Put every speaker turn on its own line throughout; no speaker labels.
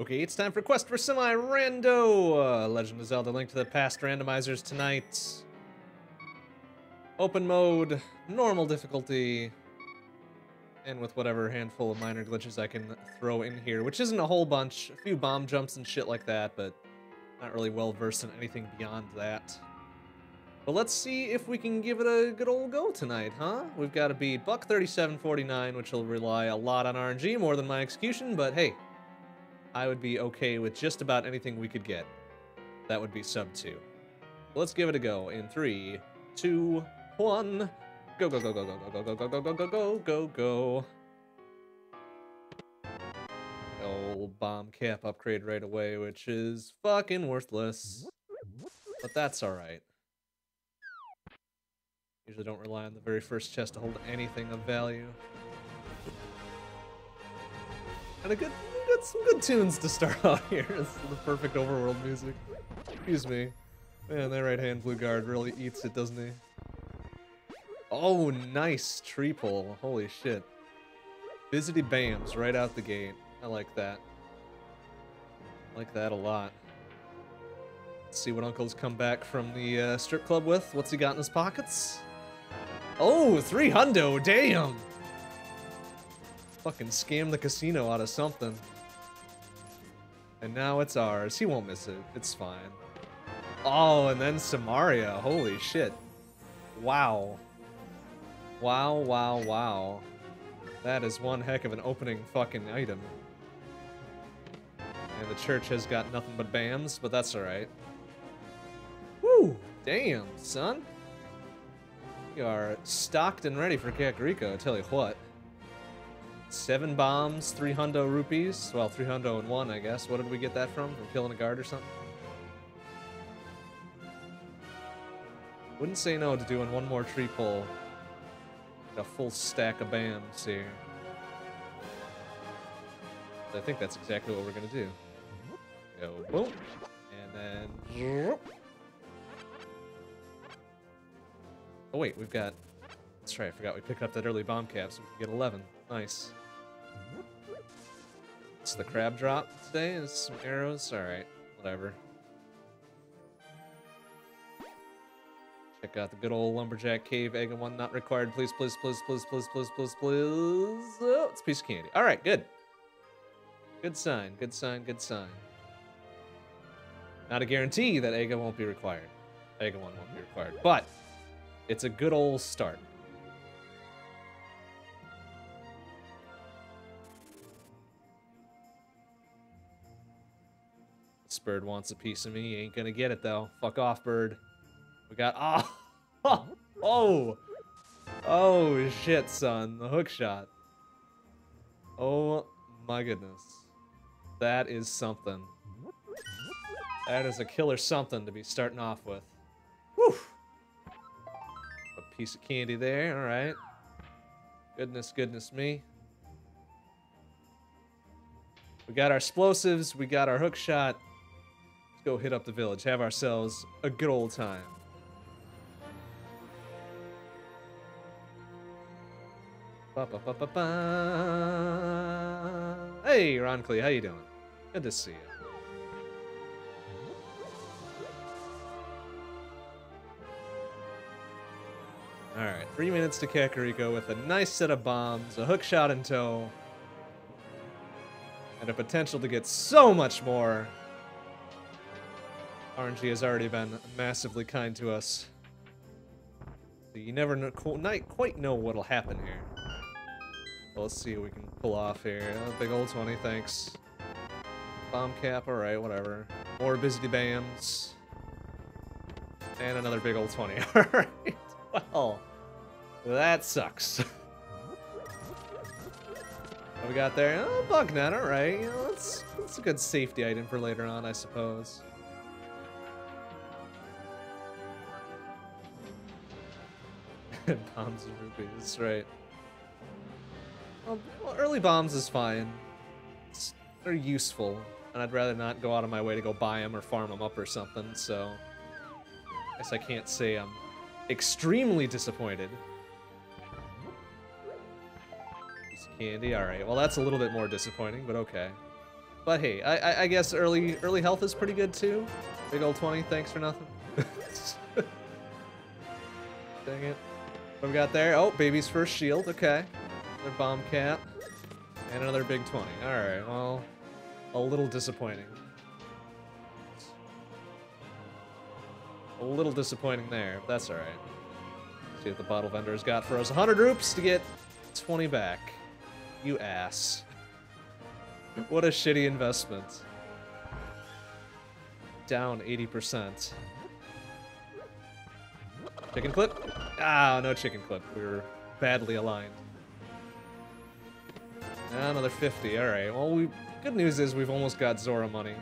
Okay, it's time for Quest for Semi-Rando! Uh, Legend of Zelda Link to the Past randomizers tonight. Open mode, normal difficulty, and with whatever handful of minor glitches I can throw in here, which isn't a whole bunch. A few bomb jumps and shit like that, but not really well versed in anything beyond that. But let's see if we can give it a good old go tonight, huh? We've got to beat Buck 3749, which will rely a lot on RNG more than my execution, but hey, I would be okay with just about anything we could get. That would be sub 2. Let's give it a go in three, two, one. Go, go, go, go, go, go, go, go, go, go, go, go, go, go. Old bomb cap upgrade right away, which is fucking worthless. But that's alright. Usually don't rely on the very first chest to hold anything of value. And a good got some good tunes to start out here. Is the perfect overworld music. Excuse me. Man, that right hand blue guard really eats it, doesn't he? Oh, nice tree pull. Holy shit. Busy Bams right out the gate. I like that. I like that a lot. Let's see what Uncle's come back from the uh, strip club with. What's he got in his pockets? Oh, three hundo, damn! Fucking scam the casino out of something. And now it's ours. He won't miss it. It's fine. Oh, and then Somaria. Holy shit. Wow. Wow, wow, wow. That is one heck of an opening fucking item. And the church has got nothing but bams, but that's alright. Woo! Damn, son. You are stocked and ready for Kakariko, I tell you what. Seven bombs, three hundo rupees. Well, three hundo and one, I guess. What did we get that from? From killing a guard or something? Wouldn't say no to doing one more tree pull. A full stack of bams here. I think that's exactly what we're gonna do. Go boom, and then. Oh wait, we've got. That's right, I forgot we picked up that early bomb cap, so we can get 11. Nice. It's the crab drop today? Is some arrows? Alright, whatever. Check out the good old lumberjack cave. Egg and one not required. Please, please, please, please, please, please, please, please. Oh, it's a piece of candy. Alright, good. Good sign, good sign, good sign. Not a guarantee that Aga won't be required. Aga 1 won't be required, but it's a good old start. Bird wants a piece of me. He ain't gonna get it though. Fuck off, bird. We got oh oh oh shit, son. The hook shot. Oh my goodness. That is something. That is a killer something to be starting off with. Whew. A piece of candy there. All right. Goodness, goodness me. We got our explosives. We got our hook shot go hit up the village, have ourselves a good old time. Ba, ba, ba. Hey, Ron Clee, how you doing? Good to see you. Alright, three minutes to Kakariko with a nice set of bombs, a hook shot in tow, and a potential to get so much more RNG has already been massively kind to us. So you never know, quite know what'll happen here. Well, let's see what we can pull off here. Oh, big old 20, thanks. Bomb cap, alright, whatever. More busy bams. And another big old 20. Alright, well, that sucks. what we got there? Oh, bug net, alright. You know, that's, that's a good safety item for later on, I suppose. bombs and rupees, right. Well, early bombs is fine. It's, they're useful, and I'd rather not go out of my way to go buy them or farm them up or something, so... I guess I can't say I'm extremely disappointed. Piece of candy, alright. Well, that's a little bit more disappointing, but okay. But hey, I, I, I guess early early health is pretty good too. Big old 20, thanks for nothing. Dang it. What we got there? Oh, baby's first shield, okay. Another bomb cap. And another big 20. Alright, well, a little disappointing. A little disappointing there, but that's alright. See what the bottle vendor's got for us. 100 roops to get 20 back. You ass. What a shitty investment. Down 80%. Chicken clip? Ah, no chicken clip. We were badly aligned. Ah, another 50. Alright, well, we good news is we've almost got Zora money.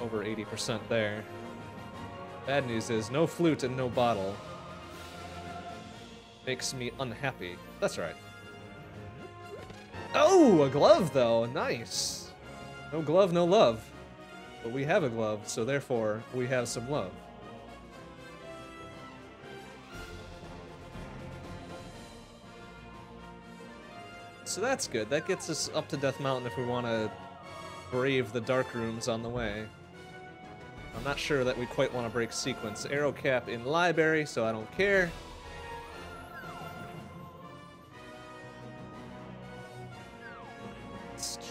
Over 80% there. Bad news is no flute and no bottle. Makes me unhappy. That's right. Oh, a glove though. Nice. No glove, no love. But we have a glove, so therefore we have some love. So that's good. That gets us up to Death Mountain if we want to brave the dark rooms on the way. I'm not sure that we quite want to break sequence. Arrow cap in library, so I don't care.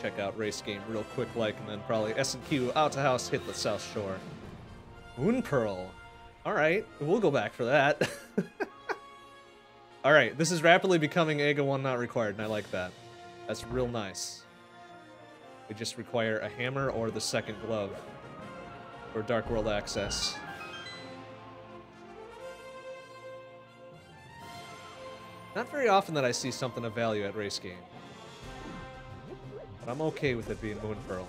Check out race game real quick like, and then probably S&Q out to house hit the South Shore. Moon Pearl. Alright, we'll go back for that. Alright, this is rapidly becoming AGA 1 not required, and I like that. That's real nice. We just require a hammer or the second glove for Dark World access. Not very often that I see something of value at race game. But I'm okay with it being Moon Pearl.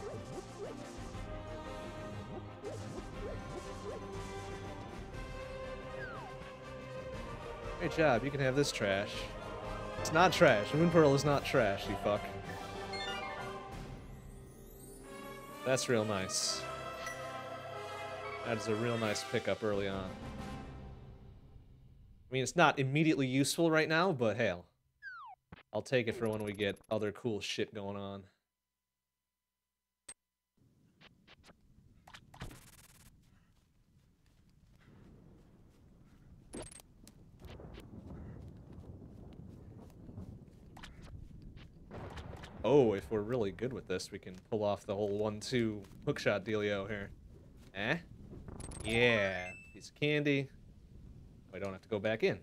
Great job, you can have this trash. It's not trash. Moon Pearl is not trash, you fuck. That's real nice. That is a real nice pickup early on. I mean, it's not immediately useful right now, but hell. I'll take it for when we get other cool shit going on. Oh, if we're really good with this, we can pull off the whole 1-2 hookshot dealio here. Eh? Yeah. Piece of candy. I don't have to go back in.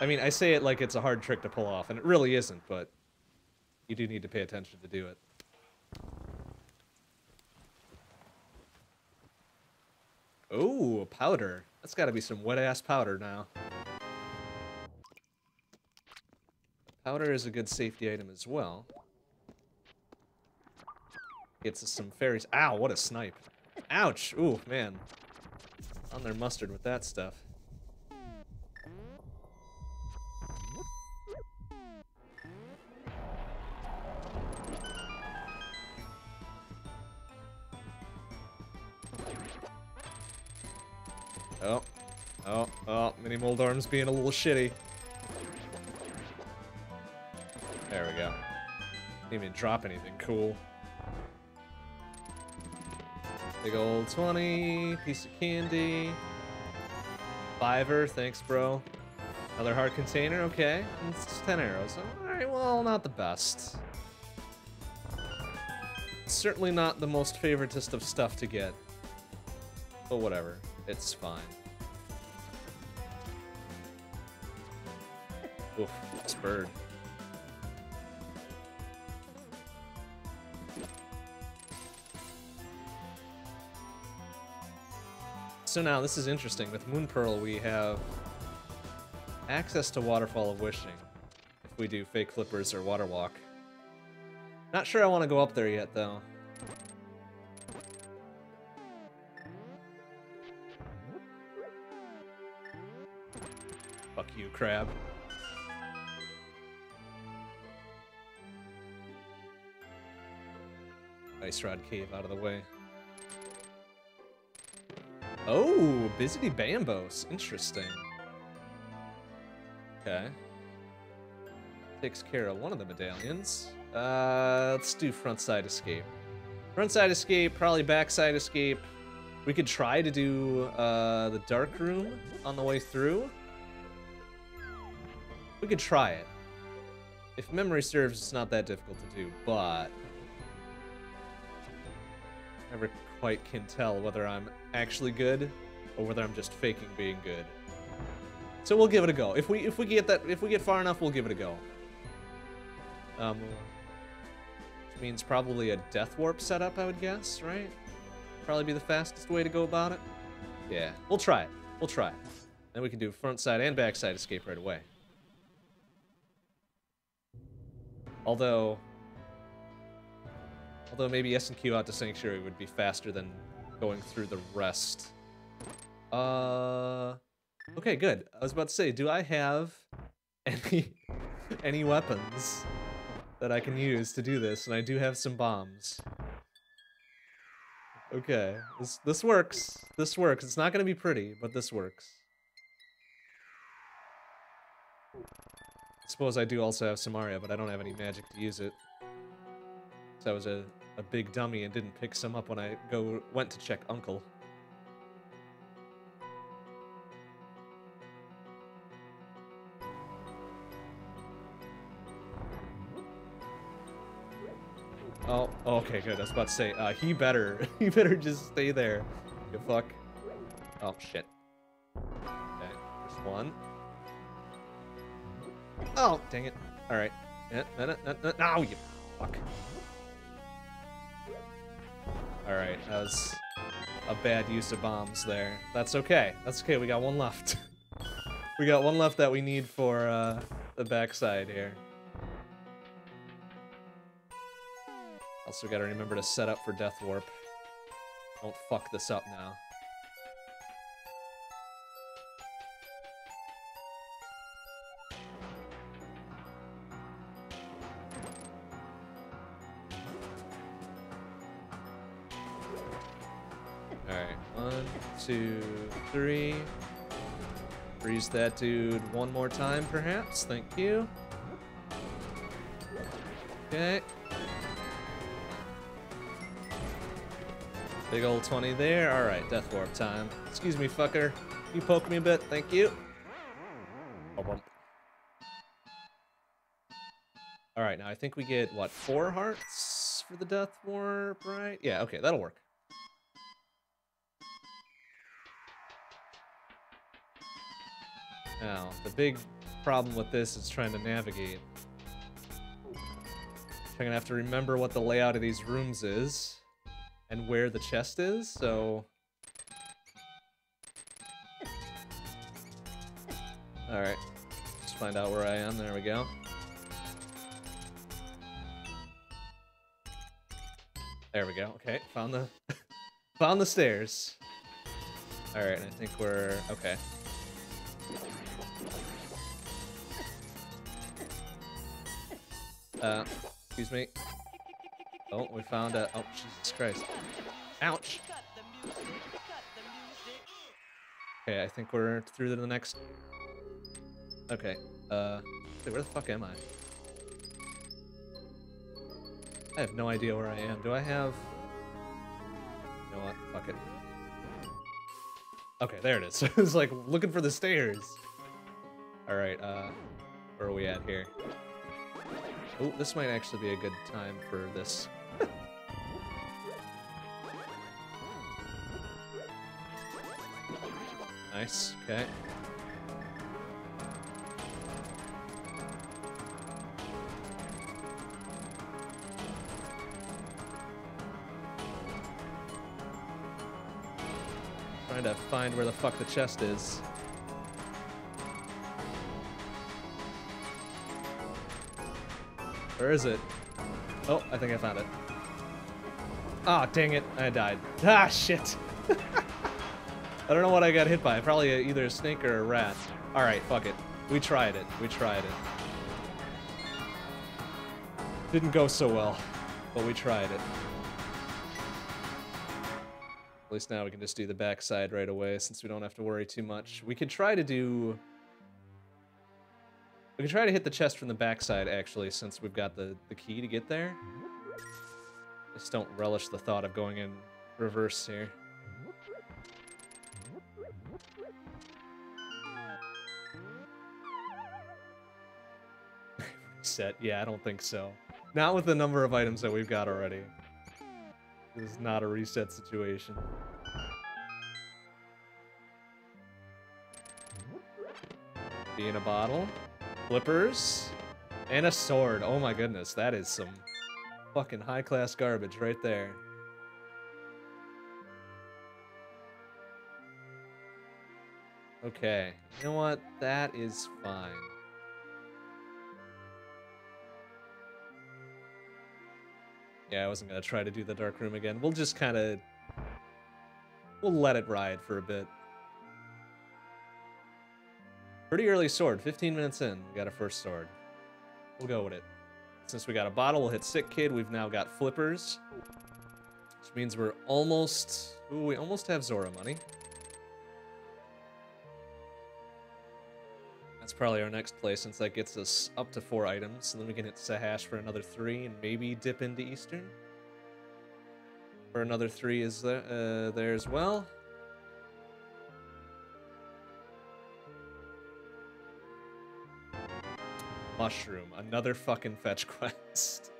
I mean, I say it like it's a hard trick to pull off, and it really isn't, but you do need to pay attention to do it. Oh, a powder. That's got to be some wet-ass powder now. Powder is a good safety item as well. Gets us some fairies. Ow, what a snipe. Ouch! Ooh, man. On their mustard with that stuff. Oh. Oh, oh, Mini Moldorms being a little shitty. Didn't even drop anything cool. Big old 20, piece of candy. Fiver, thanks bro. Another heart container, okay. It's 10 arrows. Alright, well, not the best. Certainly not the most favoritist of stuff to get. But whatever, it's fine. Oof, spurred. So now, this is interesting. With Moon Pearl, we have access to Waterfall of Wishing if we do Fake Flippers or Water Walk. Not sure I want to go up there yet, though. Fuck you, crab. Ice Rod Cave out of the way. Oh, Bizzity Bombos. Interesting. Okay. Takes care of one of the medallions. Uh, let's do front side escape. Front side escape, probably back side escape. We could try to do uh, the dark room on the way through. We could try it. If memory serves, it's not that difficult to do, but... Never quite can tell whether I'm actually good or whether I'm just faking being good. So we'll give it a go. If we if we get that if we get far enough, we'll give it a go. Um, which means probably a death warp setup, I would guess, right? Probably be the fastest way to go about it. Yeah, we'll try it. We'll try it. Then we can do front side and back side escape right away. Although, although maybe S and Q out to Sanctuary would be faster than going through the rest. Uh, okay, good. I was about to say, do I have any any weapons that I can use to do this? And I do have some bombs. Okay, this this works. This works. It's not gonna be pretty, but this works. I suppose I do also have Somaria, but I don't have any magic to use it. So I was a, a big dummy and didn't pick some up when I go went to check Uncle. Oh, oh okay, good. I was about to say, uh, he better, he better just stay there. You fuck. Oh, shit. Okay, there's one. Oh, dang it. Alright. No, eh, eh, eh, no, no, no, no, you fuck. Alright, that was a bad use of bombs there. That's okay. That's okay, we got one left. we got one left that we need for uh, the backside here. Also gotta remember to set up for Death Warp. Don't fuck this up now. Two, three. Freeze that dude one more time, perhaps. Thank you. Okay. Big old 20 there. Alright, Death Warp time. Excuse me, fucker. You poke me a bit. Thank you. Alright, now I think we get, what, four hearts for the Death Warp, right? Yeah, okay, that'll work. Now, the big problem with this is trying to navigate. I'm gonna have to remember what the layout of these rooms is and where the chest is, so... Alright, let's find out where I am. There we go. There we go. Okay, found the found the stairs. All right, I think we're okay. Uh, excuse me. Oh, we found a. Oh, Jesus Christ! Ouch. Okay, I think we're through to the next. Okay. Uh, where the fuck am I? I have no idea where I am. Do I have... You know what? Fuck it. Okay, there it is. it's like looking for the stairs. Alright, uh, where are we at here? Oh, this might actually be a good time for this. nice, okay. Trying to find where the fuck the chest is. Where is it? Oh, I think I found it. Ah, oh, dang it. I died. Ah, shit. I don't know what I got hit by. Probably either a snake or a rat. Alright, fuck it. We tried it. We tried it. Didn't go so well, but we tried it. At least now we can just do the backside right away since we don't have to worry too much. We could try to do We can try to hit the chest from the backside, actually, since we've got the, the key to get there. Just don't relish the thought of going in reverse here. Set? Yeah, I don't think so. Not with the number of items that we've got already. This is not a reset situation. Be in a bottle. Flippers. And a sword. Oh my goodness, that is some fucking high-class garbage right there. Okay, you know what? That is fine. Yeah, I wasn't gonna try to do the dark room again. We'll just kind of... We'll let it ride for a bit. Pretty early sword, 15 minutes in, we got a first sword. We'll go with it. Since we got a bottle, we'll hit Sick Kid. We've now got flippers. Which means we're almost... Ooh, we almost have Zora money. That's probably our next play since that gets us up to four items. And then we can hit Sahash for another three and maybe dip into Eastern. For another three is there, uh, there as well. Mushroom. Another fucking fetch quest.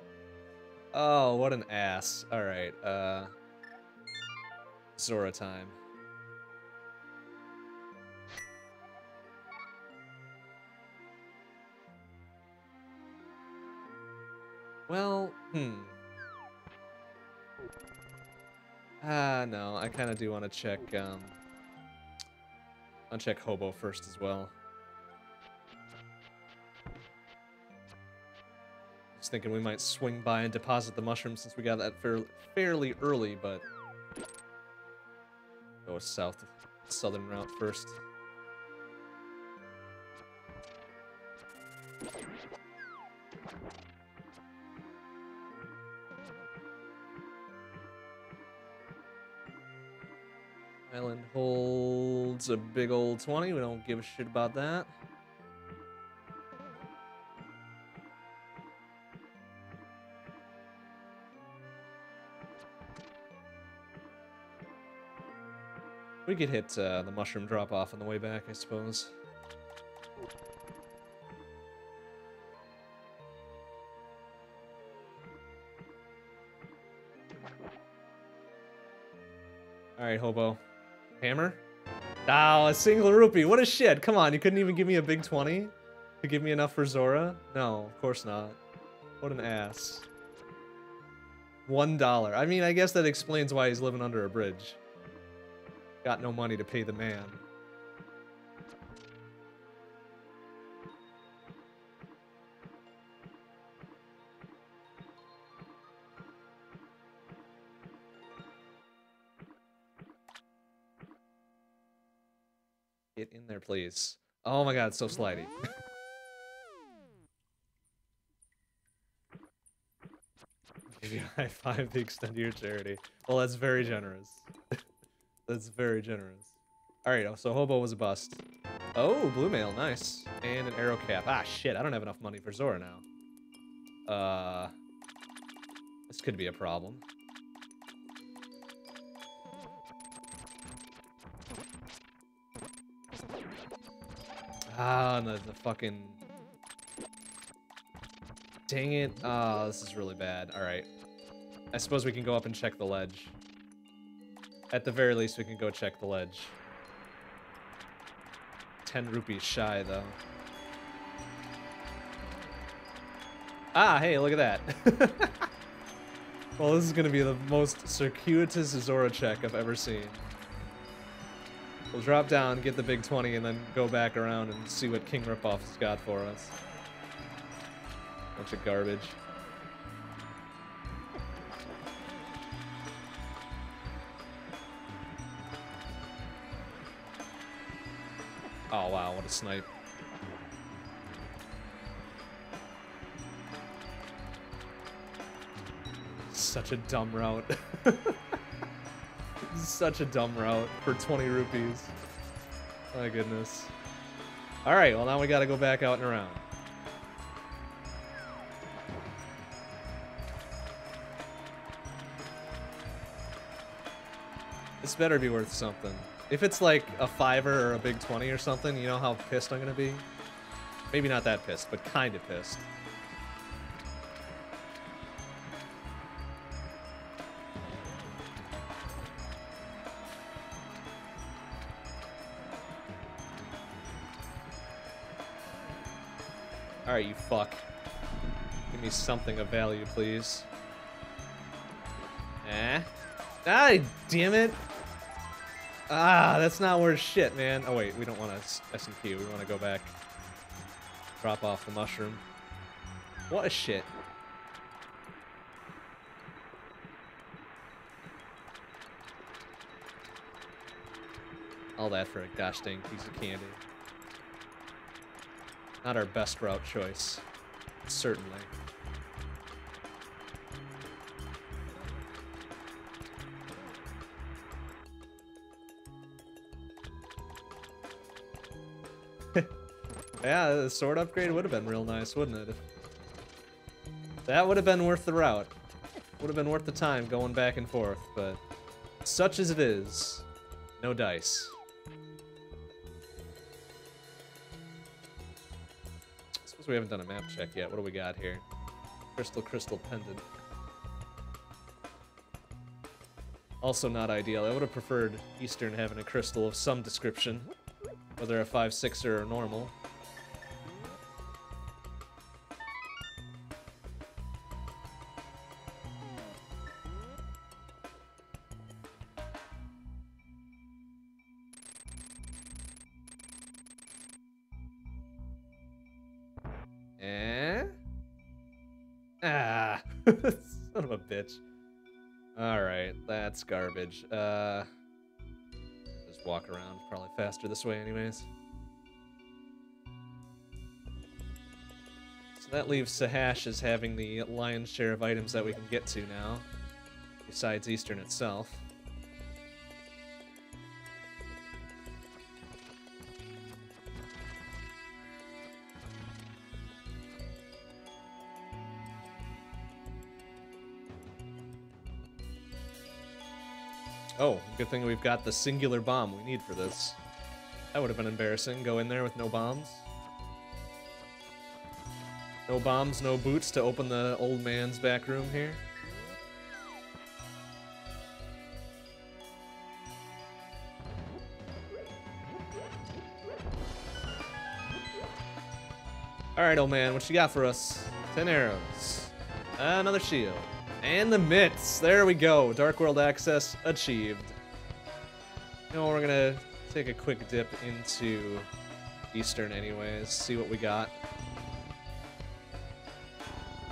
oh, what an ass. Alright, uh... Zora time. Well, hmm. Ah, no, I kind of do want to check, um... I'll check Hobo first as well. Just thinking we might swing by and deposit the mushroom since we got that fairly early, but... Go south, southern route first. Island holds a big old 20. We don't give a shit about that. We could hit uh, the mushroom drop off on the way back, I suppose. Alright, Hobo. Hammer? Oh, a single rupee. What a shit. Come on, you couldn't even give me a big 20 to give me enough for Zora? No, of course not. What an ass. One dollar. I mean, I guess that explains why he's living under a bridge. Got no money to pay the man. Get in there, please. Oh my god, so slidey. High five to extend your charity. Well, that's very generous. That's very generous. Alright, so Hobo was a bust. Oh, blue mail, nice. And an arrow cap. Ah, shit, I don't have enough money for Zora now. Uh, This could be a problem. Ah, the, the fucking... Dang it. Oh, this is really bad. Alright. I suppose we can go up and check the ledge. At the very least, we can go check the ledge. 10 rupees shy, though. Ah, hey, look at that. well, this is going to be the most circuitous Zora check I've ever seen. We'll drop down, get the big 20, and then go back around and see what King Ripoff has got for us. Bunch of garbage. Oh wow, what a snipe. Such a dumb route. Such a dumb route for 20 rupees. My goodness. Alright, well now we gotta go back out and around. This better be worth something. If it's like a fiver or a big 20 or something, you know how pissed I'm gonna be? Maybe not that pissed, but kinda pissed. Alright, you fuck. Give me something of value, please. Eh? Ah, damn it! Ah, that's not worth shit, man. Oh wait, we don't want to S&P. We want to go back. Drop off the mushroom. What a shit. All that for a gosh dang piece of candy. Not our best route choice. Certainly. Yeah, the sword upgrade would have been real nice, wouldn't it? That would have been worth the route. Would have been worth the time going back and forth, but such as it is, no dice. Suppose we haven't done a map check yet. What do we got here? Crystal Crystal Pendant. Also not ideal. I would have preferred Eastern having a crystal of some description. Whether a 5-6er or normal. That's garbage. Uh, just walk around. Probably faster this way, anyways. So that leaves Sahash as having the lion's share of items that we can get to now, besides Eastern itself. Good thing we've got the singular bomb we need for this. That would have been embarrassing. Go in there with no bombs. No bombs, no boots to open the old man's back room here. Alright, old man, what you got for us? Ten arrows. Another shield. And the mitts. There we go. Dark World access achieved. Know, we're gonna take a quick dip into Eastern anyways, see what we got.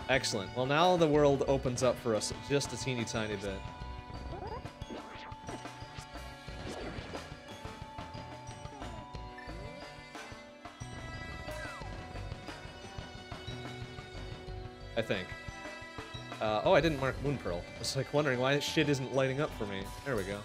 Excellent. Well, now the world opens up for us just a teeny tiny bit. I think. Uh, oh, I didn't mark Moon Pearl. I was like wondering why this shit isn't lighting up for me. There we go.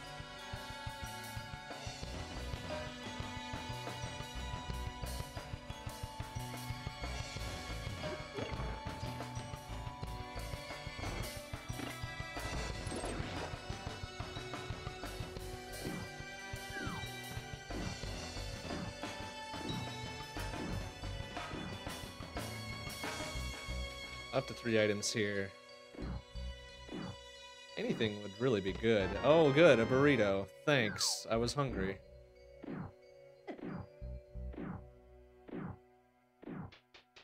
Items here. Anything would really be good. Oh, good, a burrito. Thanks. I was hungry.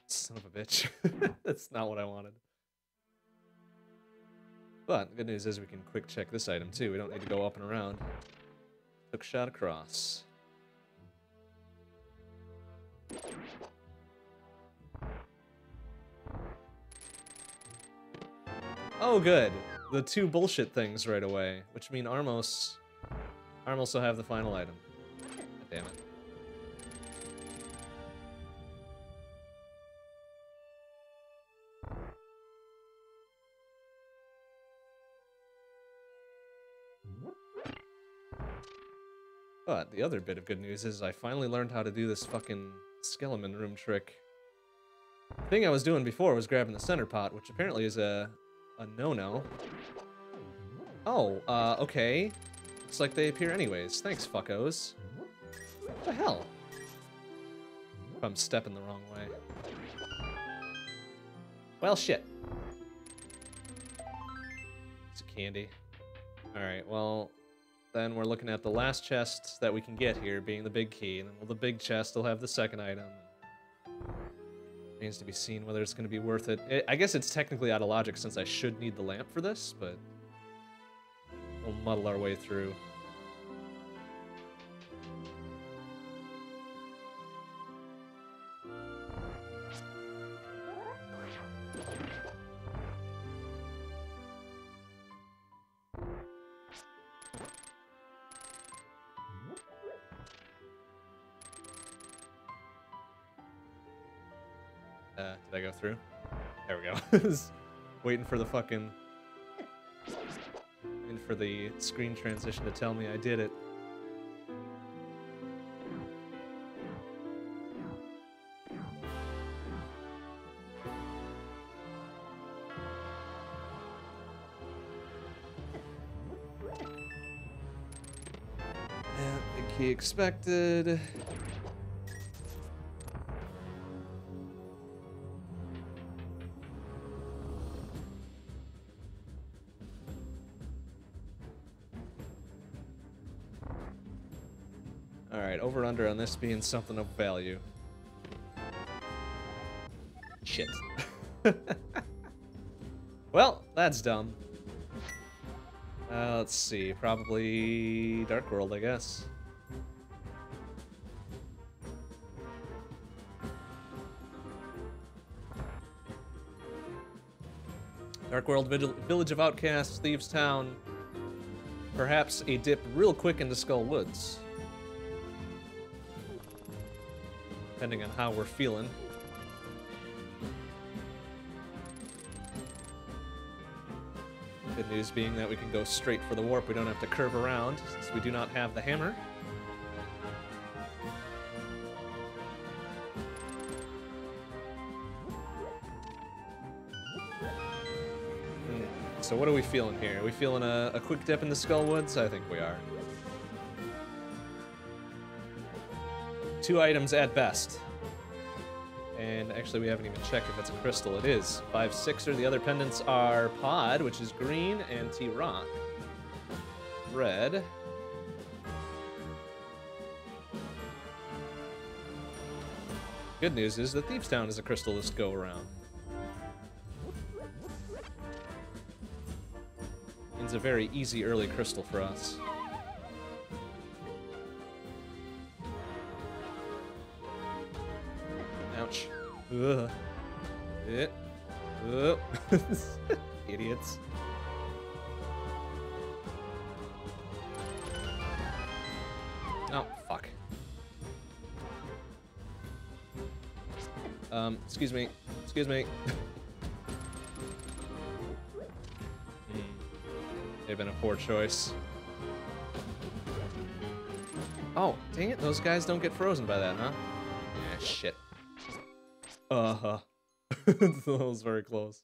Son of a bitch. That's not what I wanted. But the good news is we can quick check this item too. We don't need to go up and around. Hook shot across. Oh, good. The two bullshit things right away, which mean Armos... Armos will have the final item. God damn it. But the other bit of good news is I finally learned how to do this fucking Skeleton room trick. The thing I was doing before was grabbing the center pot, which apparently is a, a no-no. Oh, uh, okay. Looks like they appear anyways. Thanks, fuckos. What the hell? If I'm stepping the wrong way. Well, shit. It's a candy. Alright, well, then we're looking at the last chest that we can get here being the big key, and then the big chest will have the second item. Remains to be seen whether it's going to be worth it. it. I guess it's technically out of logic since I should need the lamp for this, but we'll muddle our way through. Waiting for the fucking... And for the screen transition to tell me I did it. Expected. This being something of value. Shit. well, that's dumb. Uh, let's see, probably Dark World, I guess. Dark World, Village of Outcasts, Thieves Town. Perhaps a dip real quick into Skull Woods. Depending on how we're feeling. Good news being that we can go straight for the warp. We don't have to curve around since we do not have the hammer. Hmm, So what are we feeling here? Are we feeling a, a quick dip in the Skull Woods? I think we are. Two items at best. And actually, we haven't even checked if it's a crystal. It is. 5 6 The other pendants are Pod, which is green, and T Rock. Red. Good news is that Thieves Town is a crystal this go around. It's a very easy early crystal for us. Ugh. Ugh. Idiots. Oh, fuck. Um, excuse me. Excuse me. Have been a poor choice. Oh, dang it, those guys don't get frozen by that, huh? Yeah, shit. Uh-huh. that was very close.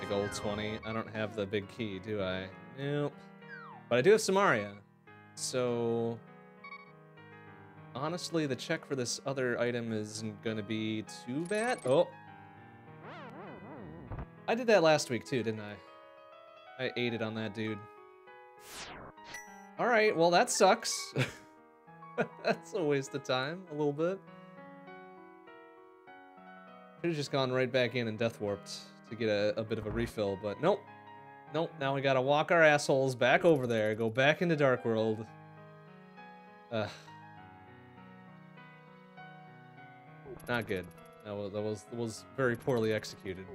Big old 20. I don't have the big key, do I? Nope. But I do have Somaria. So... Honestly, the check for this other item isn't gonna be too bad. Oh! I did that last week too, didn't I? I ate it on that dude. Alright, well that sucks. That's a waste of time, a little bit. Could've just gone right back in and death warped to get a, a bit of a refill, but nope. Nope, now we gotta walk our assholes back over there, go back into Dark World. Ugh. Not good. That was, that was, that was very poorly executed.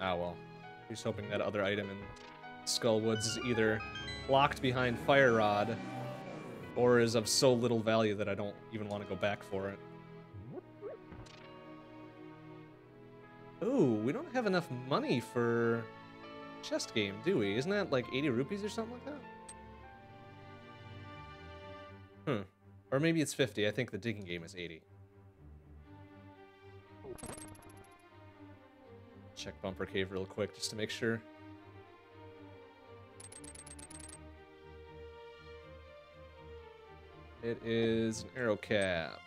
Ah well. He's hoping that other item in Skull Woods is either locked behind Fire Rod or is of so little value that I don't even want to go back for it. Ooh, we don't have enough money for chest game, do we? Isn't that like 80 rupees or something like that? Hmm. Or maybe it's 50. I think the digging game is 80. Check Bumper Cave real quick just to make sure. It is an arrow cap.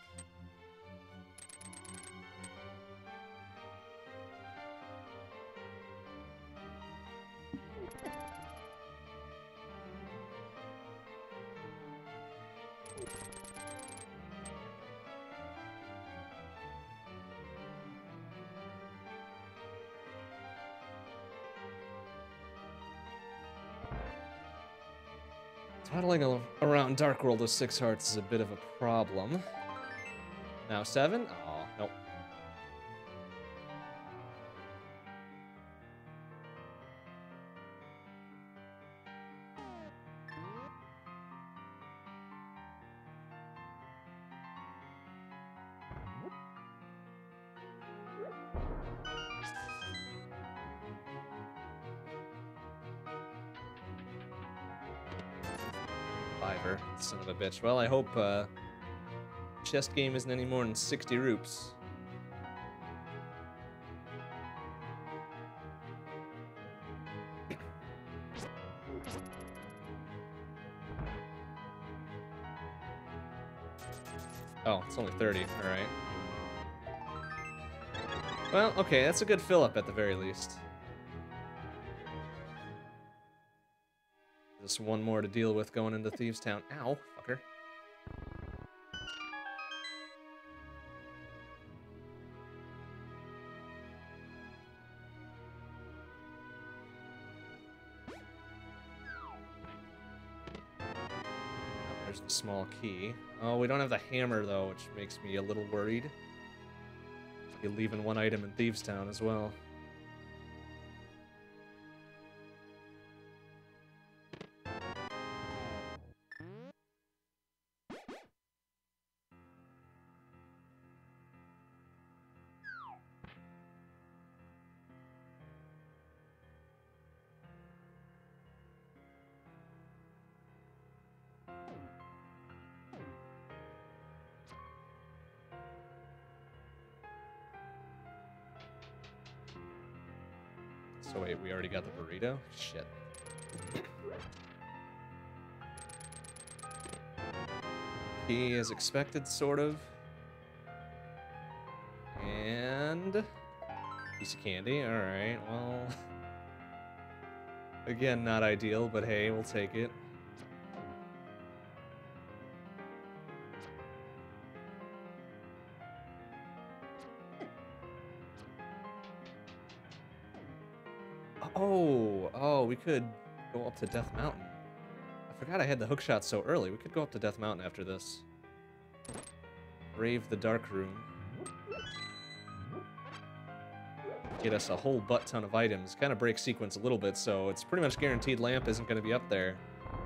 Around Dark World with six hearts is a bit of a problem. Now seven? Son of a bitch. Well, I hope uh, chest game isn't any more than 60 roops. Oh, it's only 30. Alright. Well, okay, that's a good fill up at the very least. Just one more to deal with going into Thieves Town. Ow, fucker. Oh, There's the small key. Oh, we don't have the hammer though, which makes me a little worried. Be leaving one item in Thieves Town as well. Shit. He is expected, sort of. And... Piece of candy, alright, well... Again, not ideal, but hey, we'll take it. Could go up to Death Mountain. I forgot I had the hookshot so early. We could go up to Death Mountain after this. Brave the Dark Room. Get us a whole butt ton of items. Kind of break sequence a little bit, so it's pretty much guaranteed Lamp isn't going to be up there.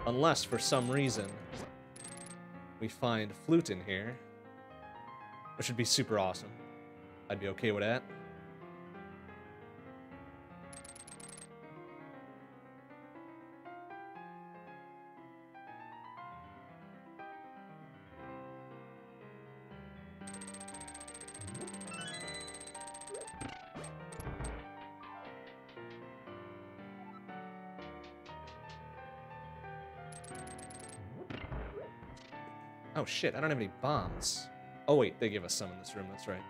Unless, for some reason, we find Flute in here. Which would be super awesome. I'd be okay with that. Shit, I don't have any bombs. Oh wait, they give us some in this room, that's right.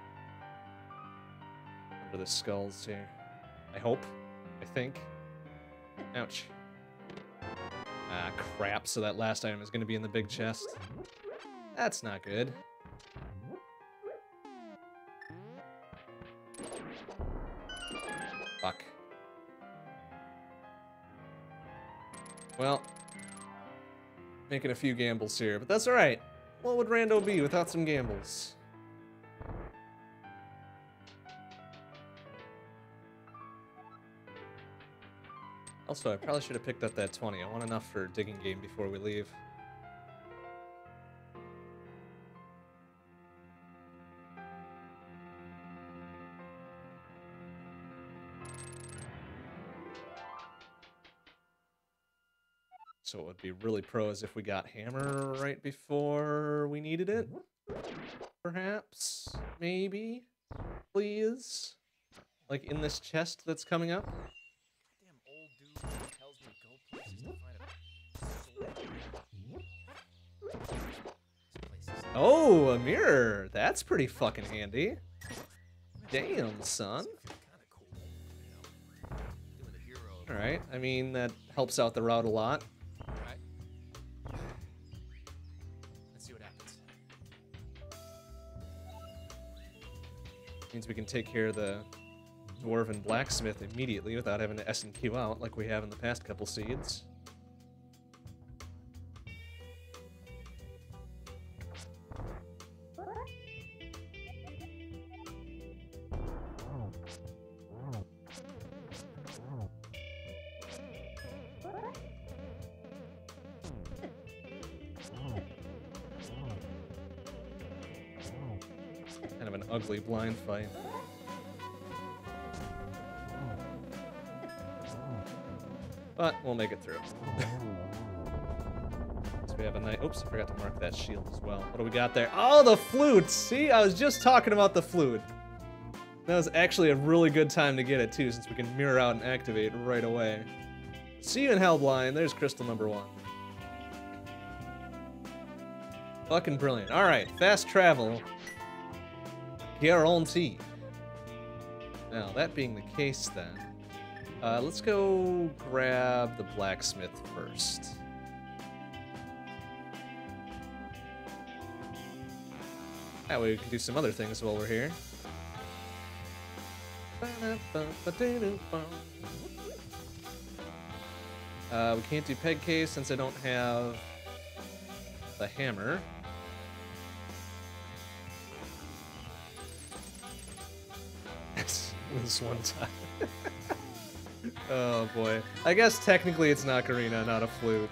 Under the skulls here. I hope. I think. Ouch. Ah, crap, so that last item is gonna be in the big chest. That's not good. Fuck. Well, making a few gambles here, but that's alright. What would Rando be without some gambles? Also, I probably should have picked up that 20. I want enough for digging game before we leave. So it would be really pro as if we got hammer right before we needed it. Mm-hmm. Perhaps, maybe, please. Like in this chest that's coming up.
Damn old dude who tells me to go places to find a soul. This place is
Oh, a mirror. That's pretty fucking handy. Damn, son.
feel kinda cool, you know. Doing the hero.
All right. I mean, that helps out the route a lot. Means we can take care of the dwarven blacksmith immediately without having to S and Q out like we have in the past couple seeds. Ugly fight. But we'll make it through. so we have a night. Oops, I forgot to mark that shield as well. What do we got there? Oh, the flute! See, I was just talking about the flute. That was actually a really good time to get it too, since we can mirror out and activate right away. See you in Hellblind. There's crystal number one. Fucking brilliant. All right, fast travel. Guaranteed. Now, that being the case then, uh, let's go grab the blacksmith first. That way we can do some other things while we're here. Uh, we can't do peg cave since I don't have the hammer. This one time. oh boy. I guess technically it's an ocarina, not a flute.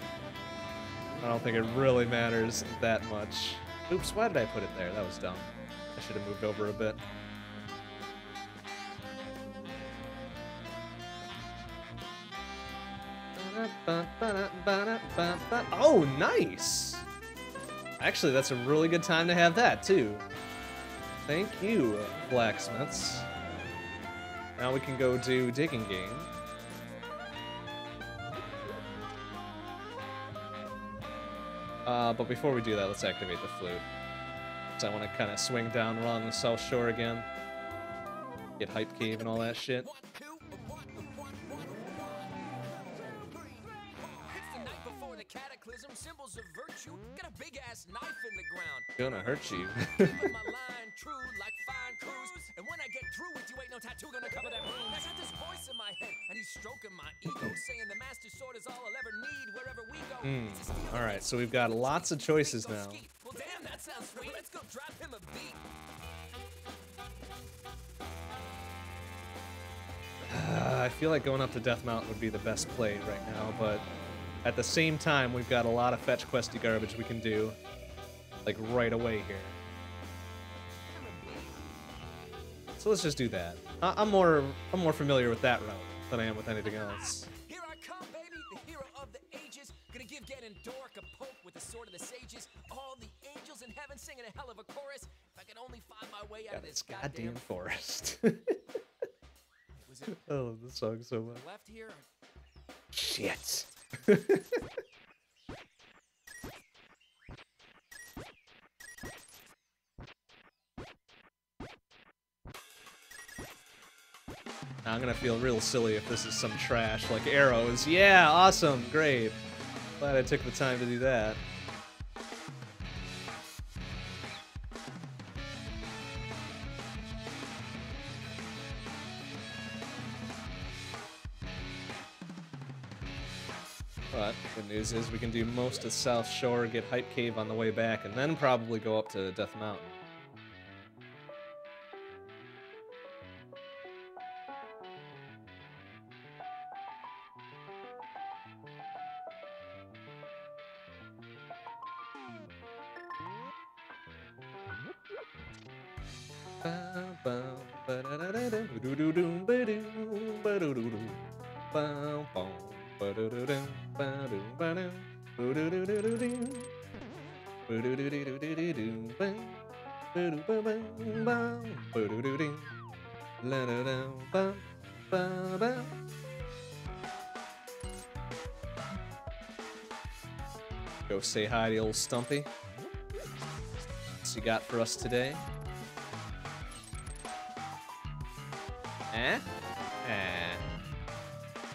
I don't think it really matters that much. Oops, why did I put it there? That was dumb. I should have moved over a bit. Oh, nice! Actually, that's a really good time to have that, too. Thank you, blacksmiths. Now we can go do digging game. Uh, but before we do that, let's activate the flute. So I want to kind of swing down along the South Shore again. Get Hype Cave and all that shit.
Cataclysm, symbols of virtue. Got a big ass knife in the ground.
Gonna hurt you.
My line true like fine crews. And when I get through with you, ain't no tattoo gonna cover that bruise. I got this voice in my head, and he's stroking my ego, mm. saying the master sword is all I'll ever need wherever we go. Mm. Steal
All right, so we've got lots of choices now.
Well, damn, that sounds sweet. Let's go drop him a beat.
I feel like going up to Death Mountain would be the best play right now, but at the same time, we've got a lot of fetch questy garbage we can do, like right away here. So let's just do that. I- I'm more I'm more familiar with that route than I am with anything else.
Here I come, baby, the hero of the ages. Gonna give Ganon a poke with the sword of the sages. All the angels in heaven singing a hell of a chorus. If I could only find my way out
God,
of
this
goddamn,
goddamn forest.
Was it
I love this song so much.
left here?
Shit. I'm gonna feel real silly if this is some trash like arrows. Yeah, awesome, great. Glad I took the time to do that. Is we can do most of South Shore, get Hype Cave on the way back, and then probably go up to Death Mountain. Say hi to old Stumpy. What's you got for us today? Eh? Eh.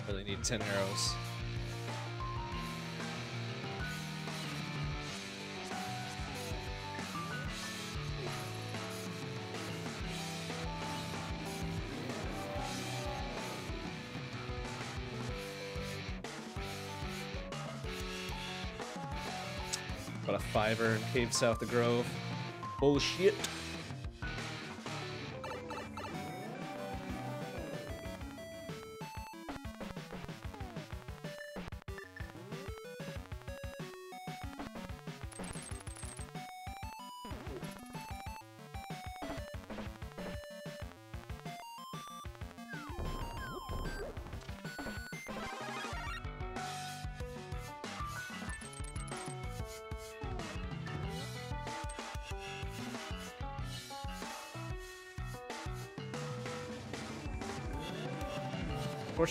Really need 10 arrows. In Cave South the Grove. Bullshit.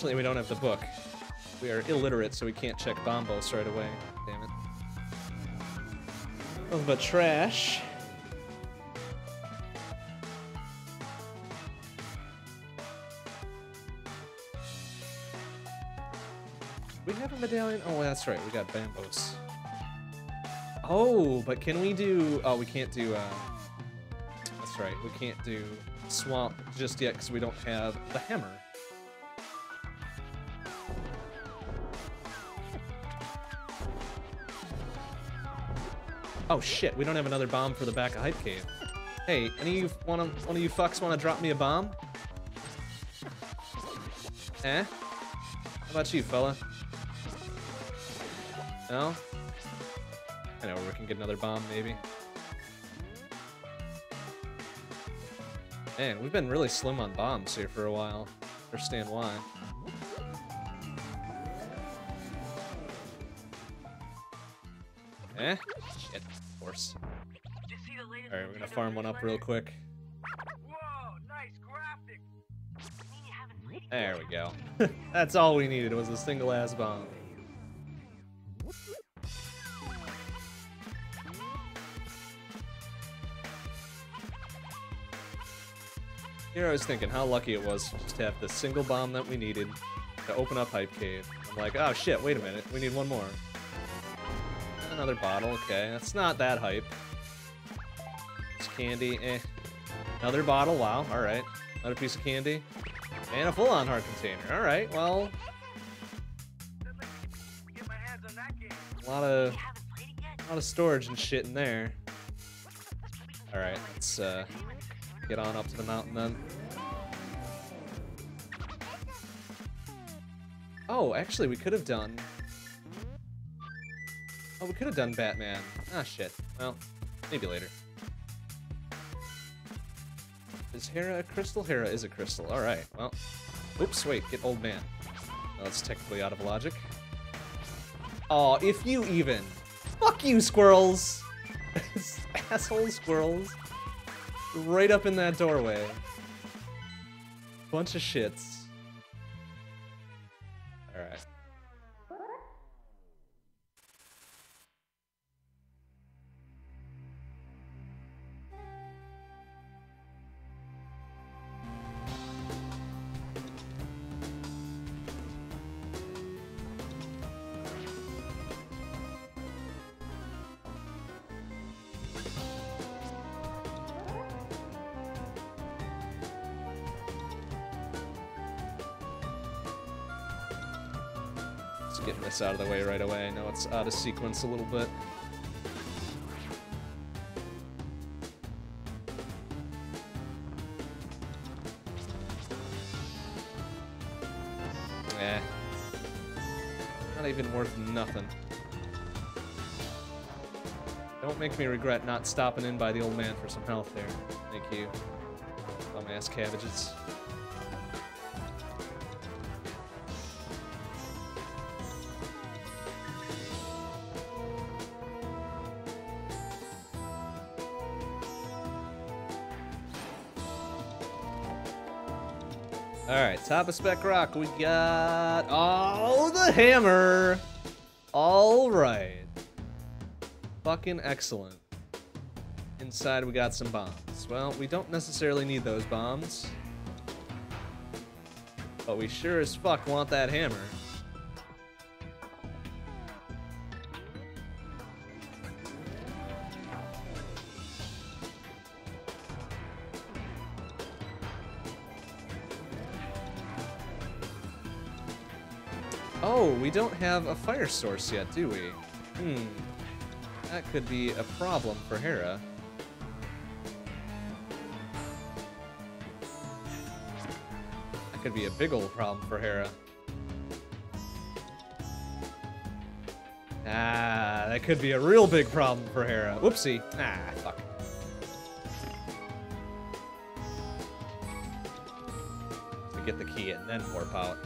Fortunately, we don't have the book. We are illiterate, so we can't check Bombos right away. Damn it. Nothing but trash. We have a medallion? Oh, that's right. We got Bombos. Oh, but can we do... Oh, we can't do... Uh, that's right. We can't do Swamp just yet because we don't have the hammer. Oh shit, we don't have another bomb for the back of Hype Cave. Hey, any of you wanna one of you fucks wanna drop me a bomb? Eh? How about you, fella? No? I know where we can get another bomb, maybe. Man, we've been really slim on bombs here for a while. Understand why. Up real quick.
Whoa, nice.
There we go. That's all we needed was a single ass bomb. Here I was thinking how lucky it was just to have the single bomb that we needed to open up Hype Cave. I'm like, oh shit, wait a minute, we need one more. Another bottle, okay, that's not that hype. Candy, eh. Another bottle, wow, alright. Another piece of candy. And a full-on heart container, alright, well, a lot of, a lot of storage and shit in there. Alright, let's, uh, get on up to the mountain then. Oh, actually, we could have done... Oh, we could have done Batman. Ah, shit. Well, maybe later. Is Hera a crystal? Hera is a crystal. Alright, well. Oops, wait, get old man. No, that's technically out of logic. Oh, if you even. Fuck you, squirrels! Asshole squirrels. Right up in that doorway. Bunch of shits. Out of sequence a little bit. Eh. Not even worth nothing. Don't make me regret not stopping in by the old man for some health there. Thank you. Dumbass cabbages. Top of Spec Rock, we got... Oh, the hammer! Alright. Fucking excellent. Inside we got some bombs. Well, we don't necessarily need those bombs. But we sure as fuck want that hammer. Have a fire source yet, do we? Hmm. That could be a problem for Hera. That could be a big old problem for Hera. Ah, that could be a real big problem for Hera. Whoopsie. Ah, fuck. To get the key and then warp out.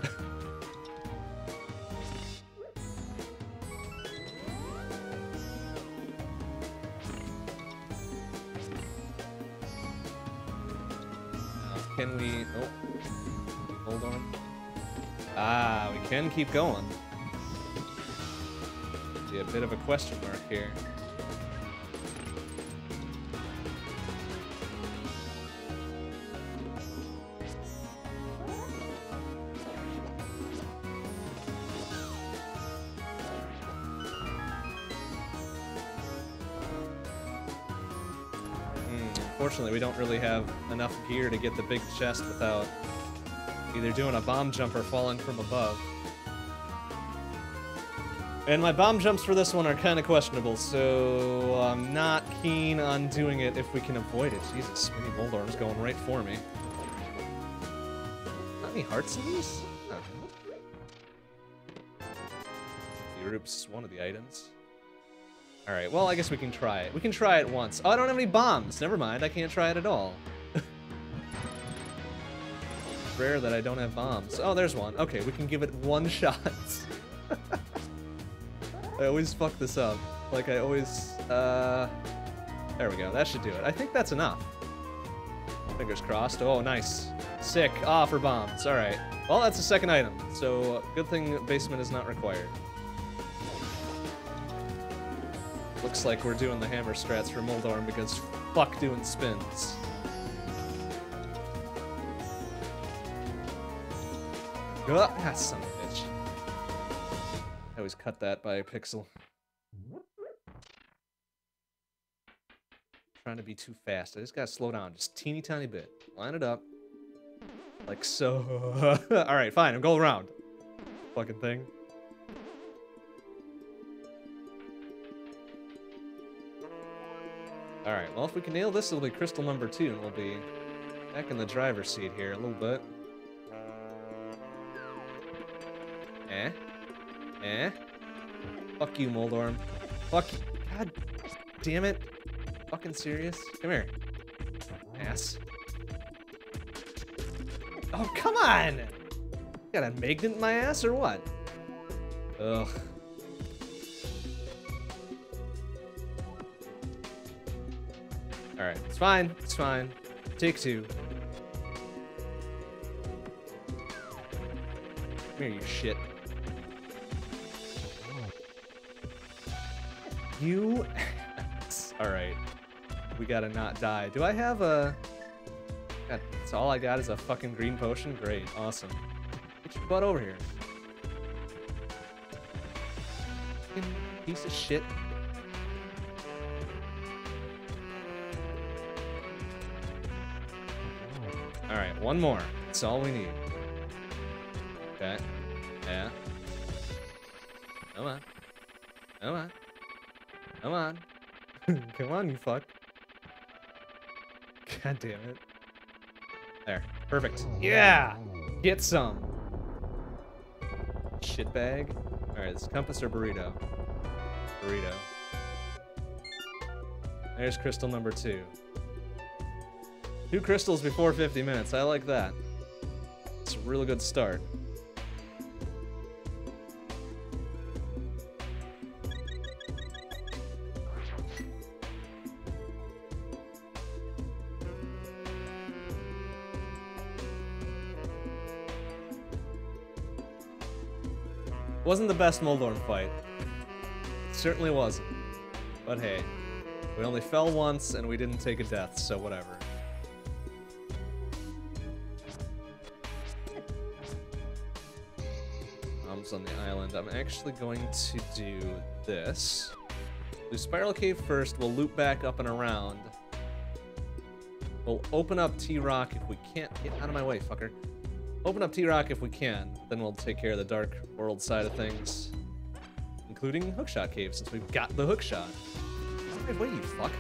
Keep going. Be a bit of a question mark here. Hmm, Unfortunately, we don't really have enough gear to get the big chest without either doing a bomb jump or falling from above. And my bomb jumps for this one are kind of questionable, so I'm not keen on doing it if we can avoid it. Jesus, Mini Moldorms going right for me. Not any hearts in these? Oh. Europe's is one of the items. Alright, well, I guess we can try it. We can try it once. Oh, I don't have any bombs. Never mind, I can't try it at all. Rare that I don't have bombs. Oh, there's one. Okay, we can give it one shot. I always fuck this up. Like, I always, uh... There we go, that should do it. I think that's enough. Fingers crossed. Oh, nice. Sick. Ah, for bombs. Alright. Well, that's the second item, so good thing basement is not required. Looks like we're doing the hammer strats for Moldorm because fuck doing spins. Ah, son always cut that by a pixel. Trying to be too fast. I just gotta slow down just teeny tiny bit. Line it up. Like so. Alright, fine, I'm going around. Fucking thing. Alright, well if we can nail this, it'll be crystal number two, and we'll be back in the driver's seat here a little bit. Eh? Eh? Fuck you, Moldorm. Fuck you. God damn it. Fucking serious? Come here. Ass. Oh, come on! Got a magnet in my ass or what? Ugh. Alright, it's fine. It's fine. Take two. Come here, you shit. You... Alright. We gotta not die. Do I have a... That's all I got is a fucking green potion? Great, awesome. Get your butt over here. Piece of shit. Alright, one more. That's all we need. Okay. Yeah. Come on. Come on. Come on. Come on, you fuck. God damn it. There. Perfect. Yeah! Get some. Shitbag. Alright, this is compass or burrito? Burrito. There's crystal number two. Two crystals before 50 minutes. I like that. It's a really good start. Wasn't the best Moldorm fight. It certainly wasn't. But hey, we only fell once and we didn't take a death, so whatever. Bombs on the island. I'm actually going to do this. Do Spiral Cave first, we'll loop back up and around. We'll open up T-Rock if we can't. Get out of my way, fucker. Open up T-Rock if we can. Then we'll take care of the Dark World side of things. Including Hookshot Cave, since we've got the Hookshot. Way, you fuck.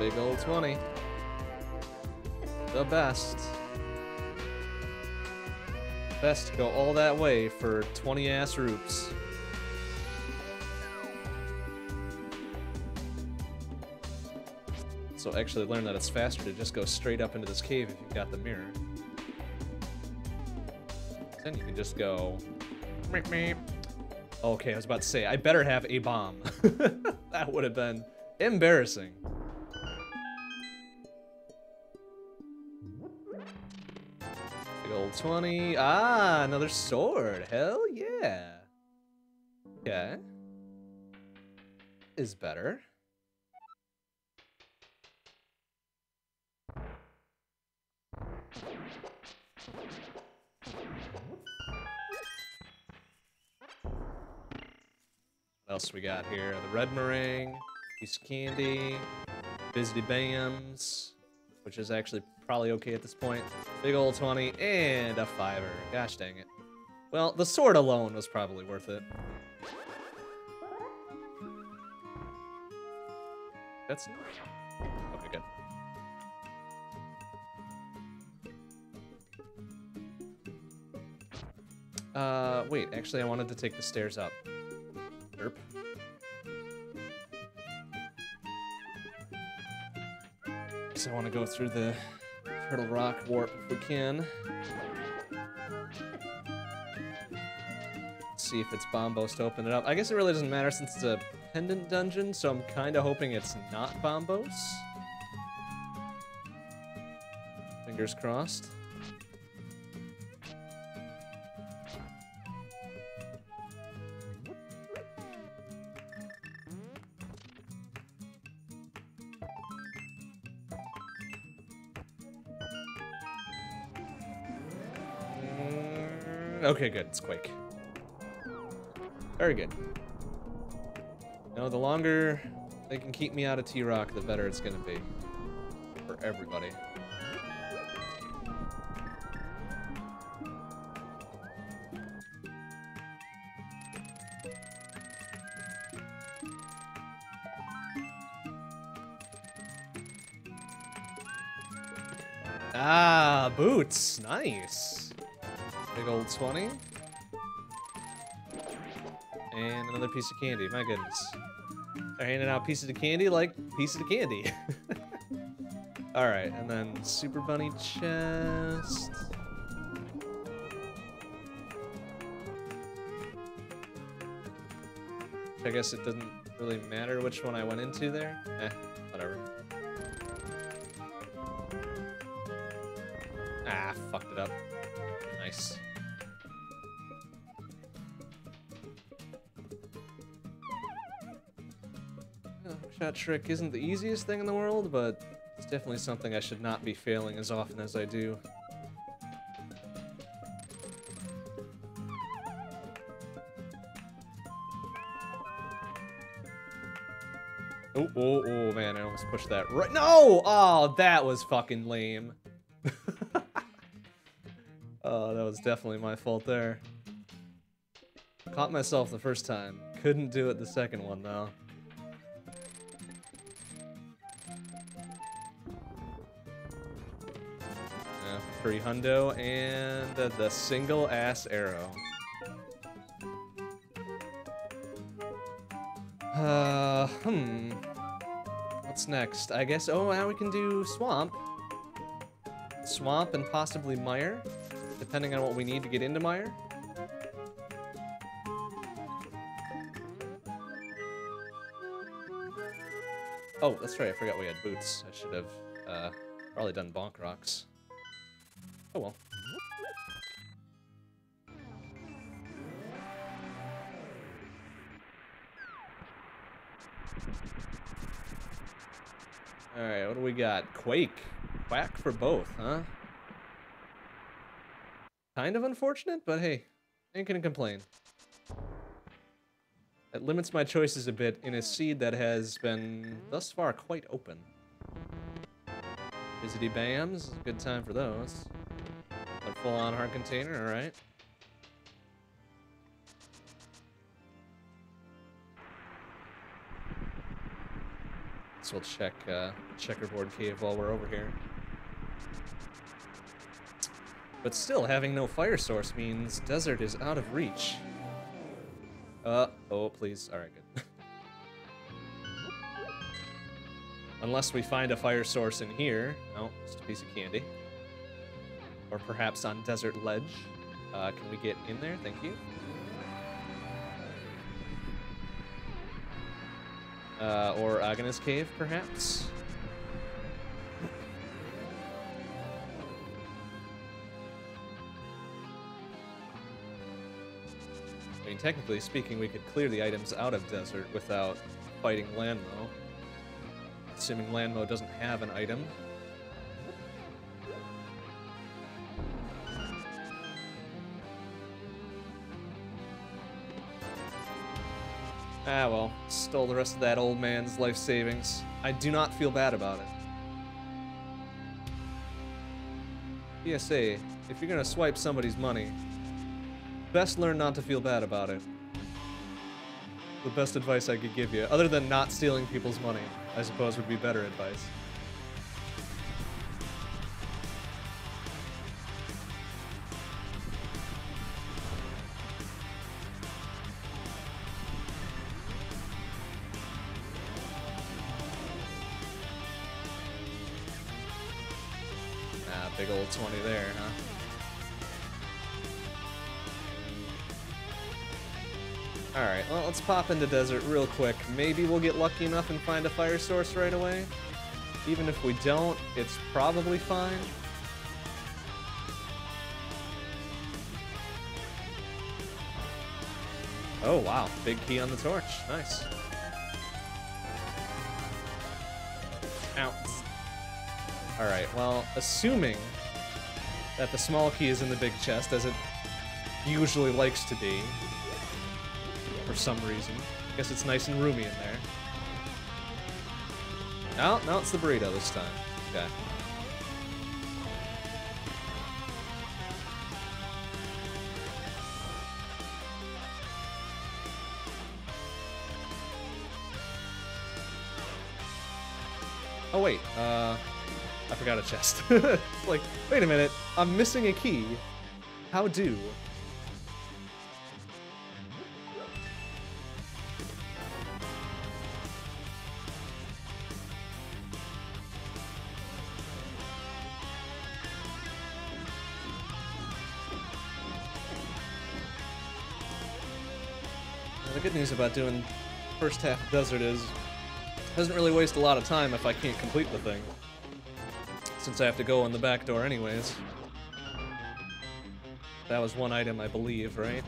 Big old 20. The best. Best to go all that way for 20 ass roops. So actually learn that it's faster to just go straight up into this cave if you've got the mirror. Then you can just go... meep, meep. Okay, I was about to say, I better have a bomb. that would have been embarrassing. 20. Ah, another sword. Hell yeah. Okay. Is better. What else we got here? The red boomerang, piece of candy, Bizzy Bams, which is actually probably okay at this point. Big old 20 and a fiver. Gosh dang it. Well, the sword alone was probably worth it. That's okay. Good. Uh, wait. Actually, I wanted to take the stairs up. Because I want to go through the Turtle Rock warp if we can. See if it's Bombos to open it up. I guess it really doesn't matter since it's a pendant dungeon, so I'm kind of hoping it's not Bombos. Fingers crossed. Okay, good. It's Quake. Very good. No, the longer they can keep me out of T-Rock, the better it's gonna be. For everybody. 20. And another piece of candy. My goodness. They're handing out pieces of candy like pieces of candy. Alright, and then Super Bunny chest. I guess it doesn't really matter which one I went into there. Eh, trick isn't the easiest thing in the world, but it's definitely something I should not be failing as often as I do. Oh, oh, oh, man, I almost pushed that right. No! Oh, that was fucking lame. oh, that was definitely my fault there. Caught myself the first time. Couldn't do it the second one, though. Pretty hundo. And the single ass arrow. Uh, hmm. What's next? I guess, oh, now we can do swamp. Swamp and possibly mire, depending on what we need to get into mire. Oh, that's right, I forgot we had boots. I should have, uh, probably done bonk rocks. Oh well. Alright, what do we got? Quake. Quack for both, huh? Kind of unfortunate, but hey, ain't gonna complain. That limits my choices a bit in a seed that has been, thus far, quite open. Visity Bams, good time for those. A full-on heart container, alright. So we'll check uh, Checkerboard Cave while we're over here. But still, having no fire source means desert is out of reach. Uh, oh, please. Alright, good. Unless we find a fire source in here. No, just a piece of candy. Or perhaps on Desert Ledge. Uh, can we get in there? Thank you. Uh, or Aginah's Cave, perhaps? I mean, technically speaking, we could clear the items out of Desert without fighting Landmo. Assuming Landmo doesn't have an item. Ah well, stole the rest of that old man's life savings. I do not feel bad about it. PSA, if you're gonna swipe somebody's money, best learn not to feel bad about it. The best advice I could give you, other than not stealing people's money, I suppose would be better advice. 20 there, huh? Alright, well, let's pop into desert real quick. Maybe we'll get lucky enough and find a fire source right away. Even if we don't, it's probably fine. Oh, wow. Big key on the torch. Nice. Ounce. Alright, well, assuming that the small key is in the big chest, as it usually likes to be, for some reason. I guess it's nice and roomy in there. No, no, it's the burrito this time. Okay. Oh wait, uh, I forgot a chest. like, wait a minute, I'm missing a key. How do? The good news about doing first half desert is doesn't really waste a lot of time if I can't complete the thing. Since I have to go in the back door anyways. That was one item, I believe, right?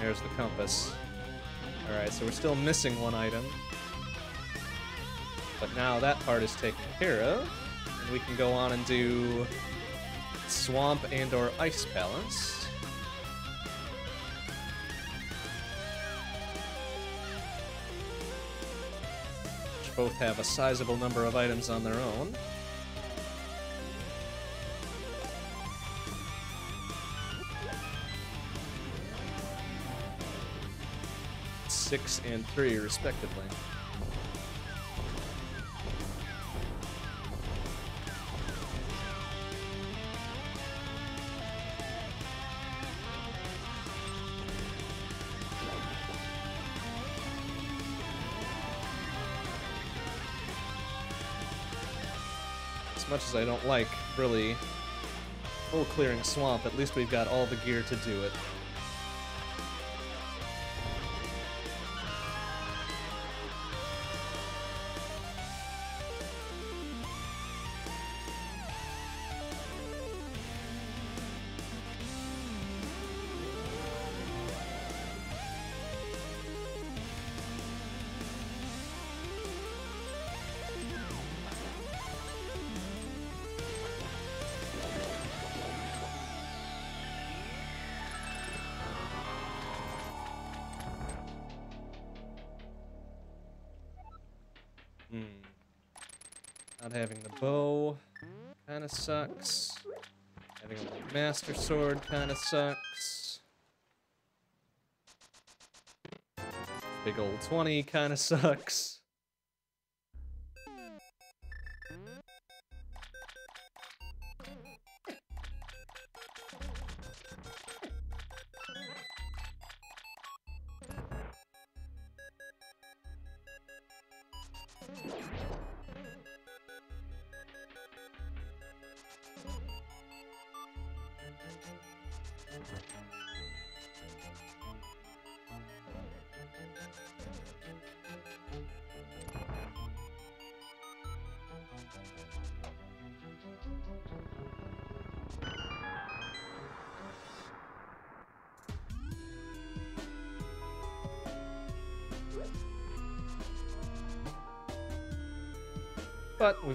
There's the compass. Alright, so we're still missing one item. But now that part is taken care of. And we can go on and do Swamp and or Ice Palace. Both have a sizable number of items on their own. Six and three, respectively. As I don't like really full clearing swamp, at least we've got all the gear to do it. Sucks. Having a master sword kind of sucks. Big old 20 kind of sucks.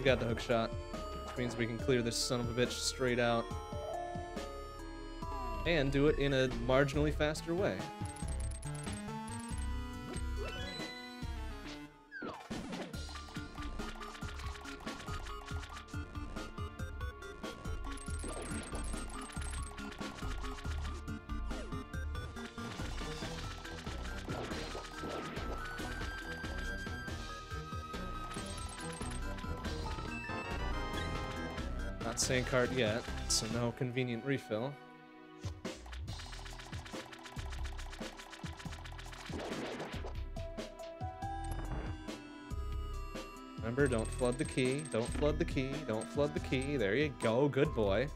Got the hook shot, which means we can clear this son of a bitch straight out. And do it in a marginally faster way. Card yet, so no convenient refill. Remember, don't flood the key. Don't flood the key. Don't flood the key. There you go. Good boy.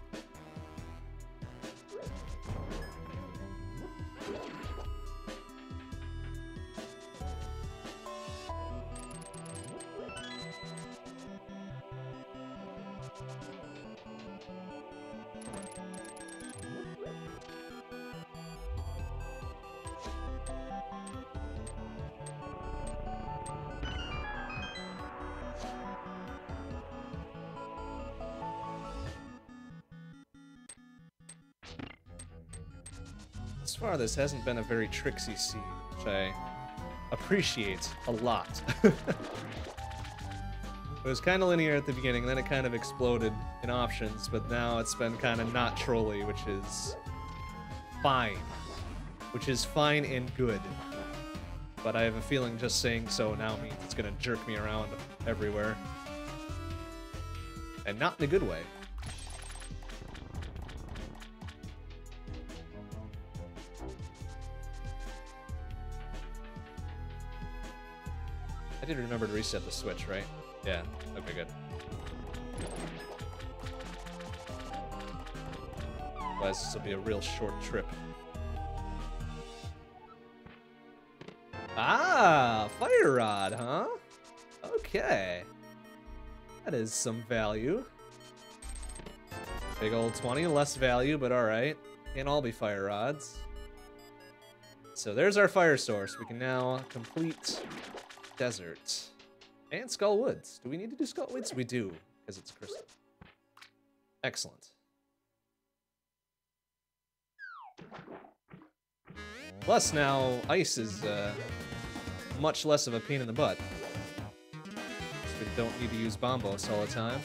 This hasn't been a very tricksy scene, which I appreciate a lot. it was kind of linear at the beginning, then it kind of exploded in options, but now it's been kind of not trolly, which is fine. Which is fine and good. But I have a feeling just saying so now means it's gonna jerk me around everywhere. And not in a good way. Did remember to reset the switch, right? Yeah. Okay, good. Otherwise, this will be a real short trip. Ah, fire rod, huh? Okay. That is some value. Big old 20, less value, but alright. Can't all be fire rods. So there's our fire source. We can now complete Desert. And Skull Woods. Do we need to do Skull Woods? We do, because it's crystal. Excellent. Plus now, ice is uh, much less of a pain in the butt. So we don't need to use Bombos all the time.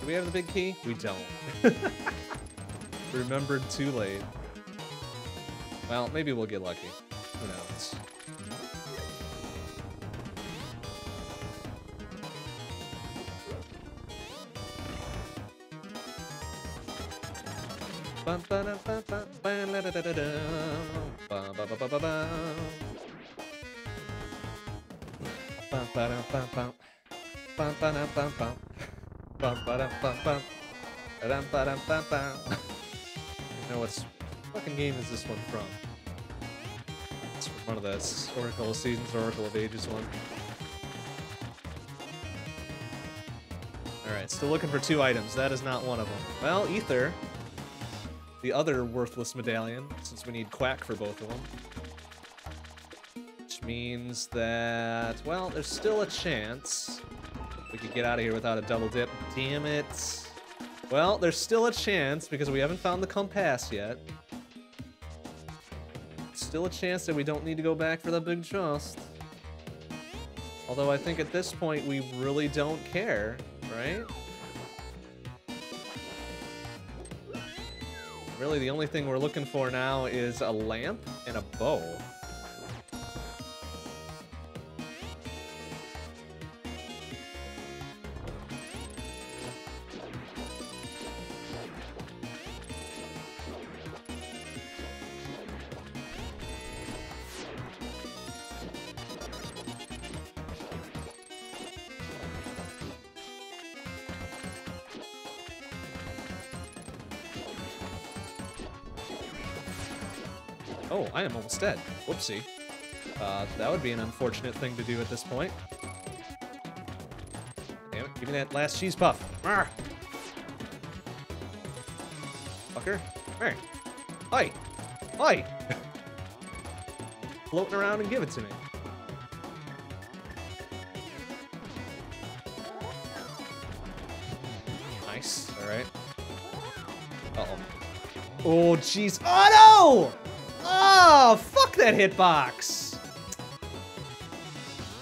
Do we have the big key? We don't. Remembered too late. Well, maybe we'll get lucky. Know what's fucking game is this one from? It's from one of the Oracle of Seasons, Oracle of Ages one. Alright, still looking for two items. That is not one of them. Well, Ether. The other worthless medallion, since we need Quake for both of them. Which means that, well, there's still a chance we could get out of here without a double dip. Damn it. Well, there's still a chance because we haven't found the compass yet. still a chance that we don't need to go back for the big chest. Although I think at this point we really don't care, right? Really, the only thing we're looking for now is a lamp and a bow. Oh, I am almost dead. Whoopsie. Uh, that would be an unfortunate thing to do at this point. Damn it, give me that last cheese puff. Arr! Fucker. Hey. Hi. Hi. Floating around and give it to me. Nice. All right. Uh-oh. Oh, jeez. Oh, no! Oh, fuck that hitbox.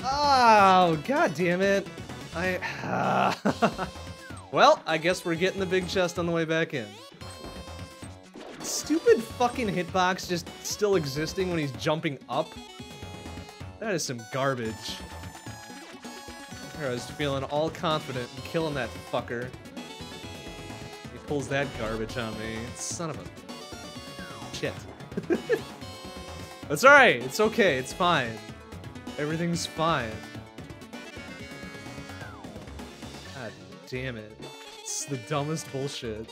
Oh, god damn it. I... Uh, well, I guess we're getting the big chest on the way back in. Stupid fucking hitbox just still existing when he's jumping up. That is some garbage. I was feeling all confident in killing that fucker. He pulls that garbage on me. Son of a... Shit. That's alright. It's okay. It's fine. Everything's fine. God damn it. It's the dumbest bullshit.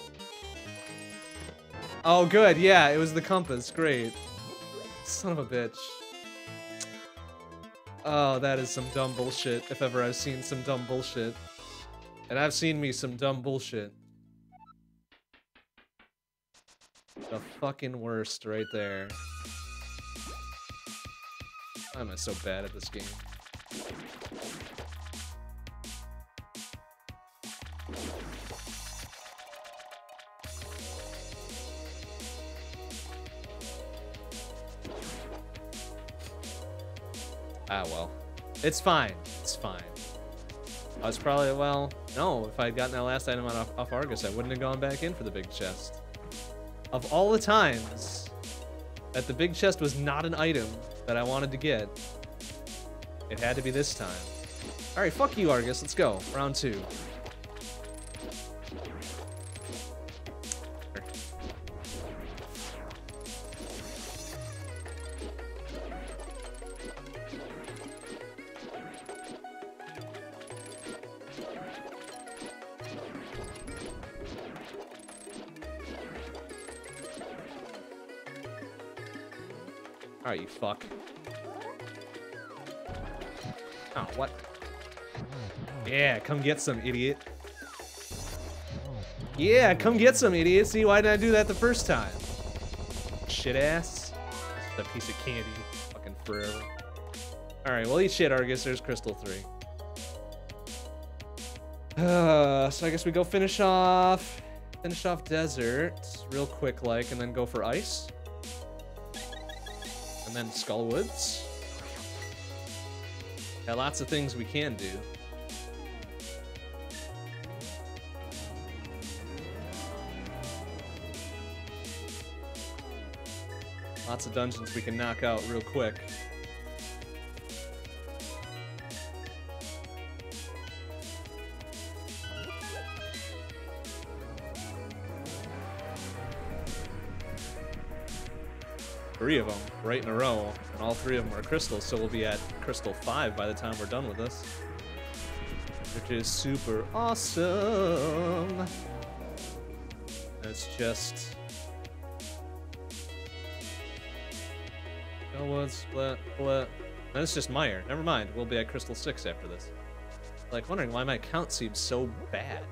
Oh, good. Yeah, it was the compass. Great. Son of a bitch. Oh, that is some dumb bullshit, if ever I've seen some dumb bullshit. And I've seen me some dumb bullshit. The fucking worst right there. Why am I so bad at this game? Ah, well. It's fine. It's fine. I was probably, well, no, if I had gotten that last item off, off Arrghus, I wouldn't have gone back in for the big chest. Of all the times that the big chest was not an item that I wanted to get, it had to be this time. All right, fuck you, Arrghus. Let's go. Round two. Fuck. Oh, what? Yeah, come get some, idiot. Yeah, come get some, idiot. See, why didn't I do that the first time? Shit ass. A piece of candy. Fucking forever. Alright, well, eat shit, Arrghus. There's Crystal 3. Uh, so I guess we go finish off... Finish off Desert real quick, like, and then go for Ice. And then Skullwoods. Got lots of things we can do. Lots of dungeons we can knock out real quick. Three of them right in a row, and all three of them are crystals, so we'll be at crystal 5 by the time we're done with this. Which is super awesome! It's just... Elwood, split, split. And it's just Mire. Never mind, we'll be at crystal 6 after this. Like, wondering why my count seems so bad.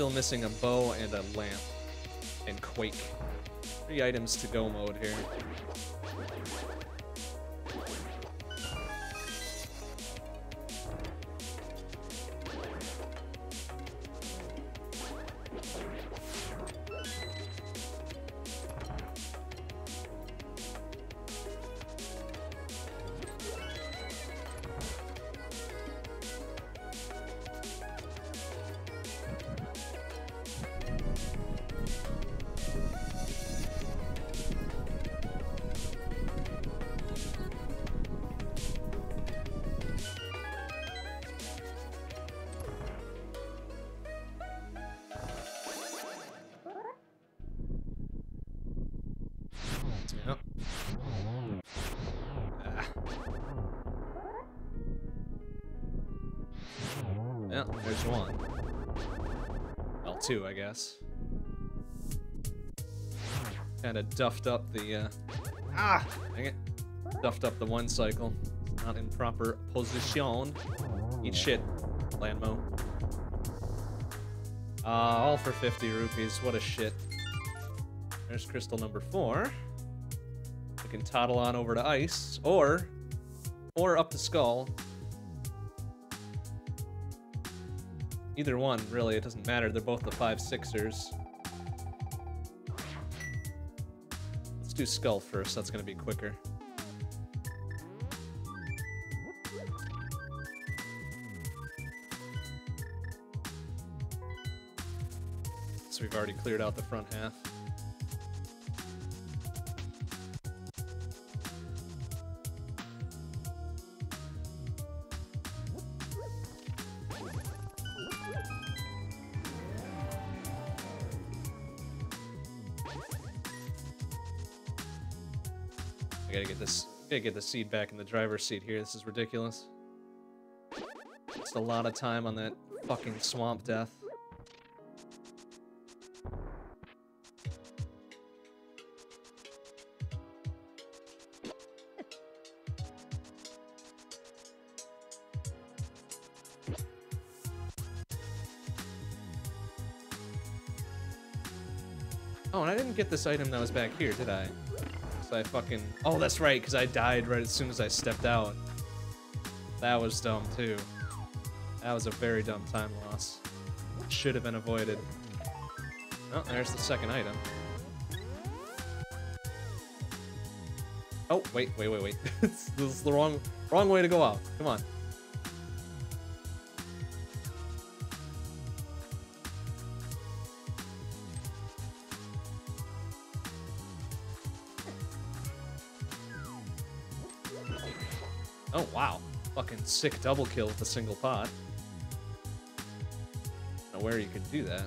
Still missing a bow and a lamp. And Quake. Three items to go mode here. Duffed up the, uh... Ah! Dang it. Duffed up the one cycle. Not in proper position. Eat shit, Landmo. Uh, all for 50 rupees. What a shit. There's crystal number four. We can toddle on over to ice, or, or up to skull. Either one, really, it doesn't matter. They're both the five sixers. Do skull first. That's gonna be quicker. So we've already cleared out the front half. Gotta get the seat back in the driver's seat here. This is ridiculous. Just a lot of time on that fucking swamp death. Oh, and I didn't get this item that was back here, did I? I fucking... Oh, that's right, because I died right as soon as I stepped out. That was dumb, too. That was a very dumb time loss. Should have been avoided. Oh, there's the second item. Oh, wait, wait, wait, wait. this is the wrong, wrong way to go out. Come on. Sick double kill with a single pot. Know where you can do that.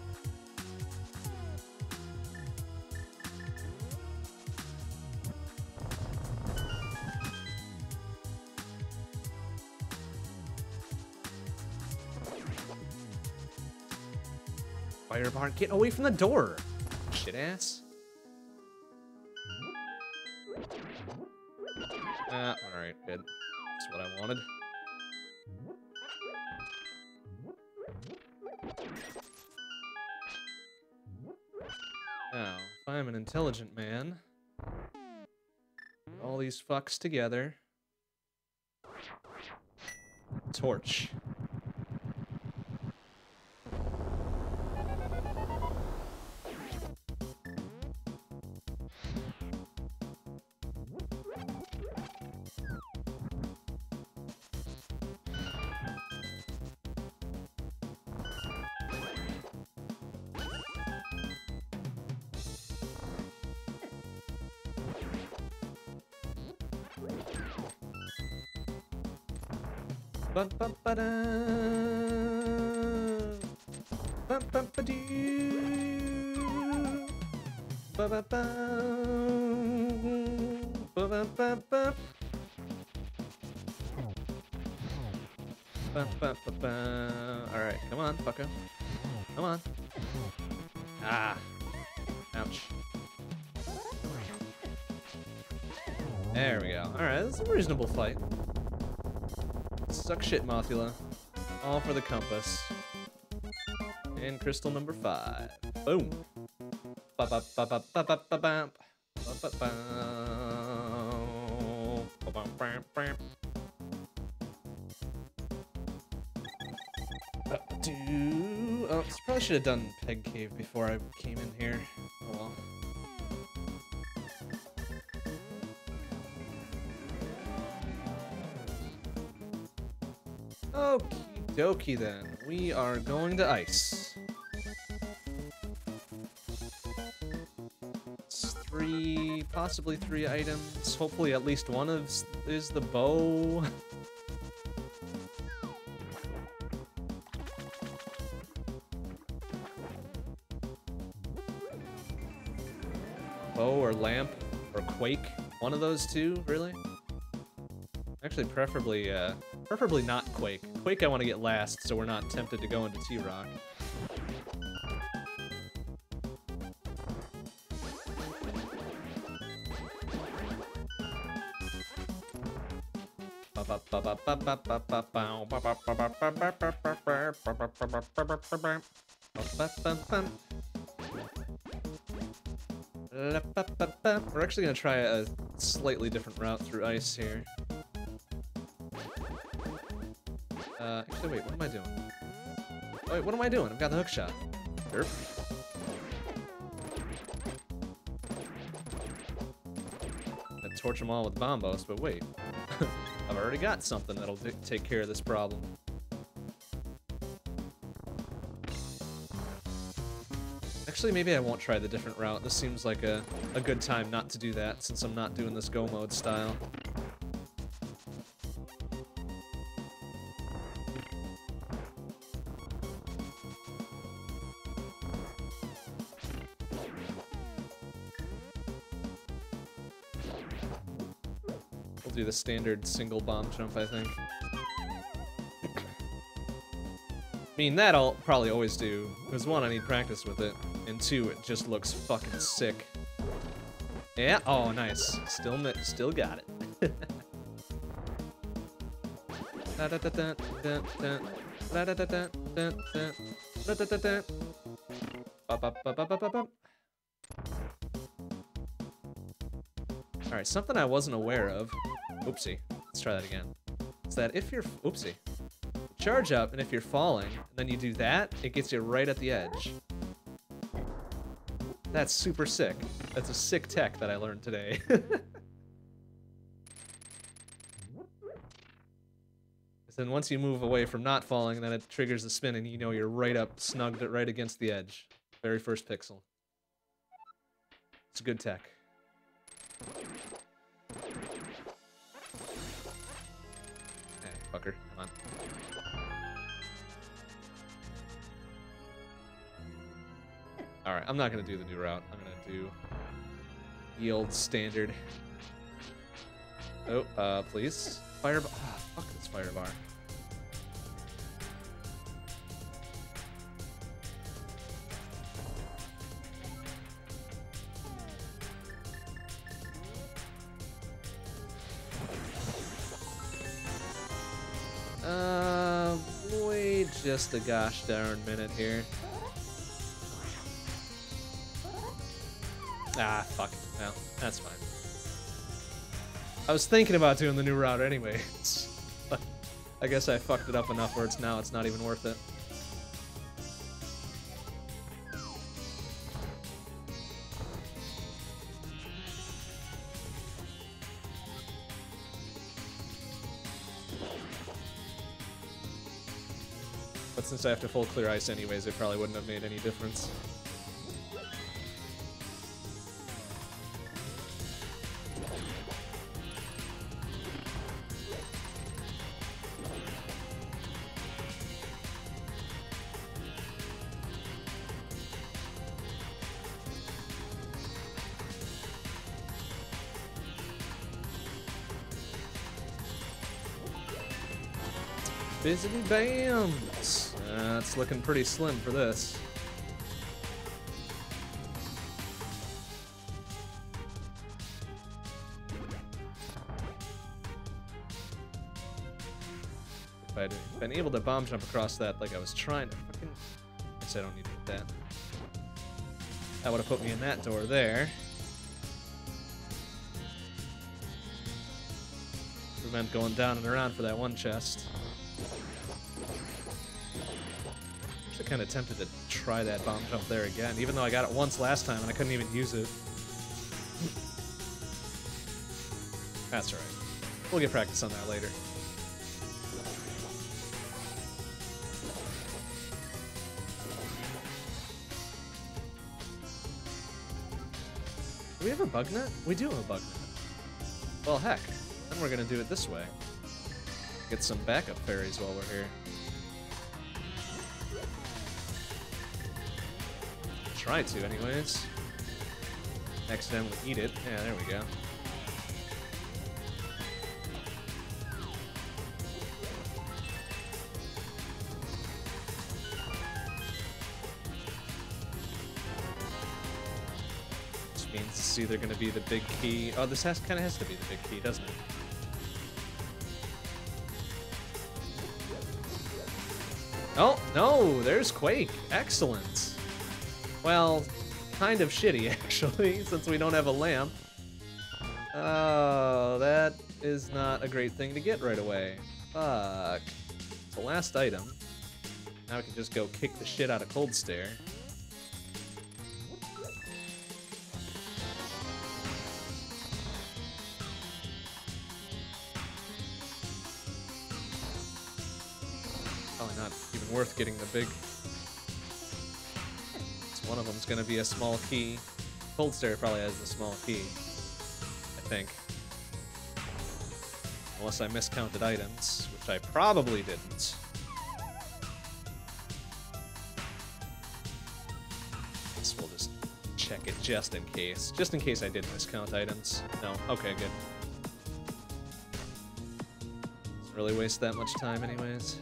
Fire barn, get away from the door! Shit ass. Ah, alright, good. That's what I wanted. Now, if I'm an intelligent man, all these fucks together. Torch. Bum, bum, ba-da. Bum, bum, ba-doo. Ba-ba-bum. Ba-ba-ba-ba. Bum, bum, ba-ba. All right, come on, fucker. Come on. Ah. Ouch. There we go. All right, that's a reasonable fight. Suck shit, Mothula. All for the compass. And crystal number five. Boom. Ba ba ba ba ba ba ba ba. Do oh, probably should have done Peg Cave before I came in Okie dokie then. We are going to ice. It's three, possibly three items. Hopefully at least one of is the bow. bow or lamp or quake. One of those two, really? Actually, preferably, uh, preferably not quake. Quake I want to get last, so we're not tempted to go into T-Rock. We're actually gonna try a slightly different route through ice here. Actually, wait, what am I doing? Wait, what am I doing? I've got the hook shot. Derp. I'd torch them all with bombos, but wait. I've already got something that'll take care of this problem. Actually, maybe I won't try the different route. This seems like a, a good time not to do that, since I'm not doing this go mode style. Standard single bomb jump, I think. I mean, that I'll probably always do, because one, I need practice with it, and two, it just looks fucking sick. Yeah, oh, nice. Still, still got it. Alright, something I wasn't aware of. Oopsie. Let's try that again. Is that if you're. Oopsie. Charge up, and if you're falling, and then you do that, it gets you right at the edge. That's super sick. That's a sick tech that I learned today. then once you move away from not falling, then it triggers the spin, and you know you're right up, snugged it right against the edge. Very first pixel. It's a good tech. Fucker, come on. Alright, I'm not gonna do the new route. I'm gonna do the old standard. Oh, uh, please. Fire bar. Ah, fuck this fire bar. Just a gosh darn minute here. Ah, fuck. Well, that's fine. I was thinking about doing the new route anyways, but I guess I fucked it up enough where it's now it's not even worth it. Since I have to full clear ice anyways, it probably wouldn't have made any difference. Busy Bams! Looking pretty slim for this. If I'd been able to bomb jump across that like I was trying to fucking... I guess I don't need that. That would have put me in that door there. We meant going down and around for that one chest. Kind of tempted to try that bomb jump there again, even though I got it once last time and I couldn't even use it. That's alright. We'll get practice on that later. Do we have a bug net? We do have a bug net. Well, heck. Then we're gonna do it this way. Get some backup fairies while we're here. Try to, anyways. Accidentally eat it. Yeah, there we go. Which means it's either going to be the big key. Oh, this has kind of has to be the big key, doesn't it? Oh, no, there's Quake. Excellent. Well, kind of shitty, actually, since we don't have a lamp. Oh, that is not a great thing to get right away. Fuck. It's the last item. Now we can just go kick the shit out of Kholdstare. Probably not even worth getting the big. One of them's gonna be a small key. Kholdstare probably has the small key. I think. Unless I miscounted items, which I probably didn't. Guess we'll just check it just in case. Just in case I did miscount items. No. Okay, good. Doesn't really waste that much time anyways.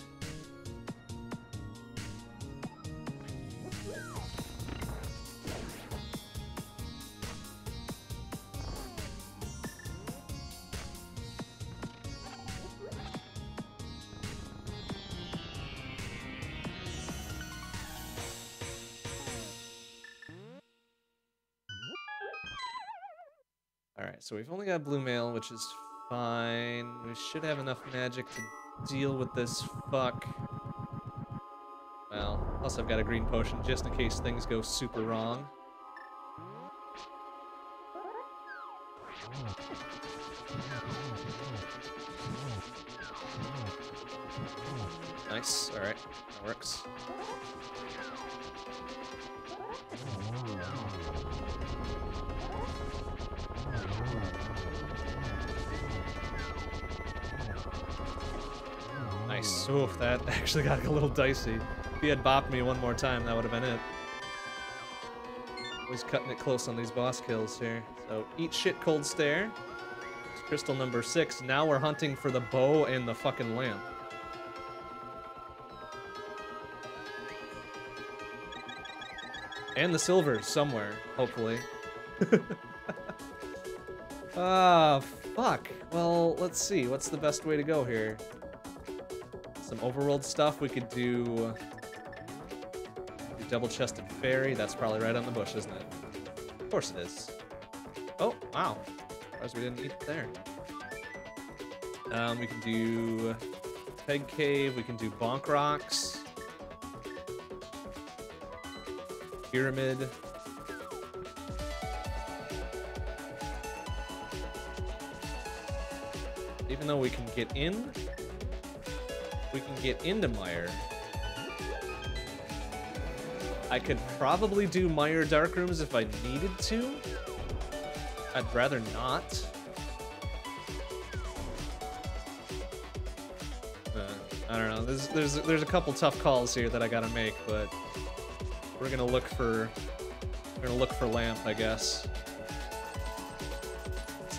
We've only got blue mail, which is fine. We should have enough magic to deal with this fuck. Well, plus I've got a green potion just in case things go super wrong. Nice, alright, that works. Nice. Oof, that actually got a little dicey. If he had bopped me one more time, that would have been it. Always cutting it close on these boss kills here. So, eat shit Kholdstare. It's crystal number six. Now we're hunting for the bow and the fucking lamp. And the silver somewhere, hopefully. Ah, fuck. Well, let's see. What's the best way to go here? Some overworld stuff. We could do, do double-chested fairy. That's probably right on the bush, isn't it? Of course it is. Oh, wow. Surprised we didn't eat there. Um, we can do Peg Cave. We can do Bonk Rocks. Pyramid. Even though we can get in, we can get into Mire. I could probably do Mire Dark Rooms if I needed to. I'd rather not. Uh, I don't know. There's, there's there's a couple tough calls here that I gotta make, but we're gonna look for we're gonna look for lamp, I guess.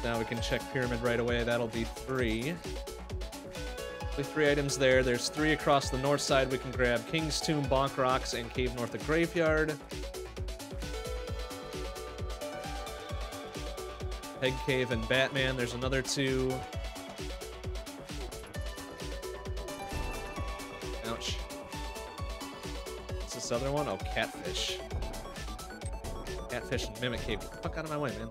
Now we can check pyramid right away. That'll be three. Three items there. There's three across the north side. We can grab King's Tomb, Bonk Rocks, and Cave North of Graveyard. Peg Cave and Batman. There's another two. Ouch. What's this other one? Oh, Catfish. Catfish and Mimic Cave. Get the fuck out of my way, man.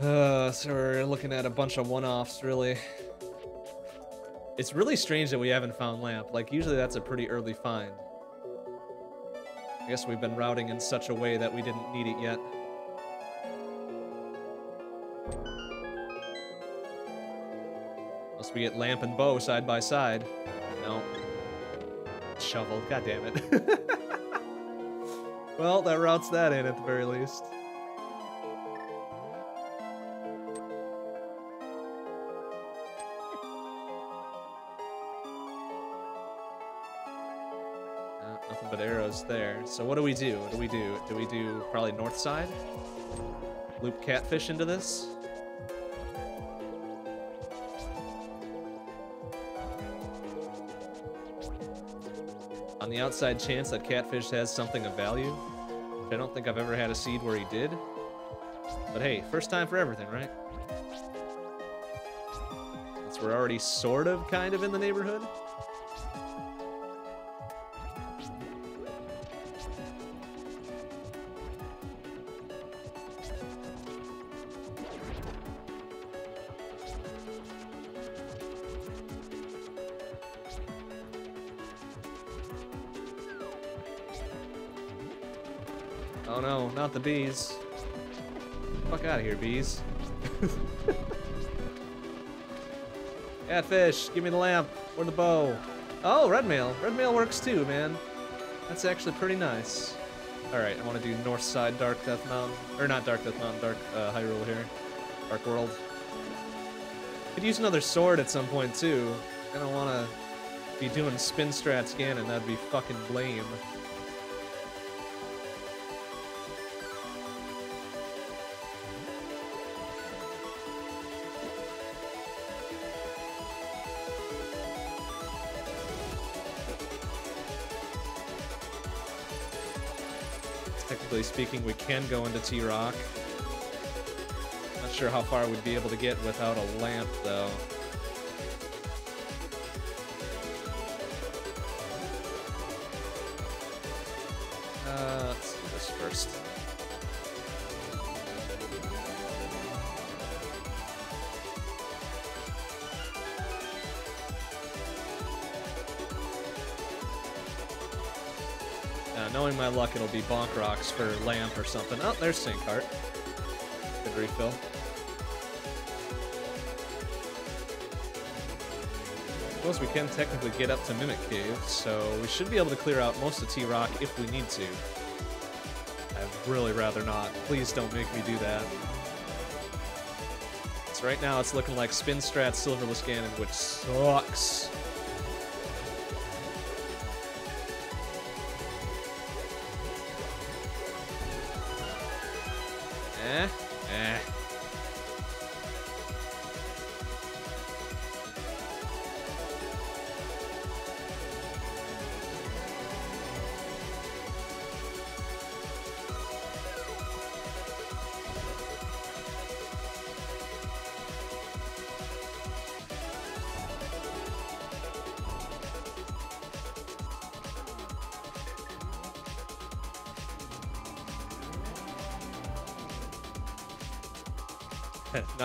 Uh, so we're looking at a bunch of one-offs, really. It's really strange that we haven't found lamp. Like, usually that's a pretty early find. I guess we've been routing in such a way that we didn't need it yet. Unless we get lamp and bow side by side. No. Shovel, god damn it. well, that routes that in at the very least. There. So what do we do? What do we do? Do we do probably north side? Loop catfish into this? On the outside chance that catfish has something of value, which I don't think I've ever had a seed where he did. But hey, first time for everything, right? Since we're already sort of kind of in the neighborhood. Bees. Fuck out of here, bees. Catfish, give me the lamp or the bow. Oh, red mail. Red mail works too, man. That's actually pretty nice. Alright, I want to do north side Dark Death Mountain. Or not Dark Death Mountain, Dark uh, Hyrule here. Dark World. Could use another sword at some point too. I don't want to be doing spin strats Ganon. That'd be fucking lame. Speaking, we can go into T-Rock. Not sure how far we'd be able to get without a lamp, though. It'll be bonk rocks for lamp or something. Oh, there's St. Cart. Good refill. Suppose we can technically get up to Mimic Cave, so we should be able to clear out most of T-Rock if we need to. I'd really rather not. Please don't make me do that. So right now it's looking like Spin Strat Silverless Ganon, which sucks.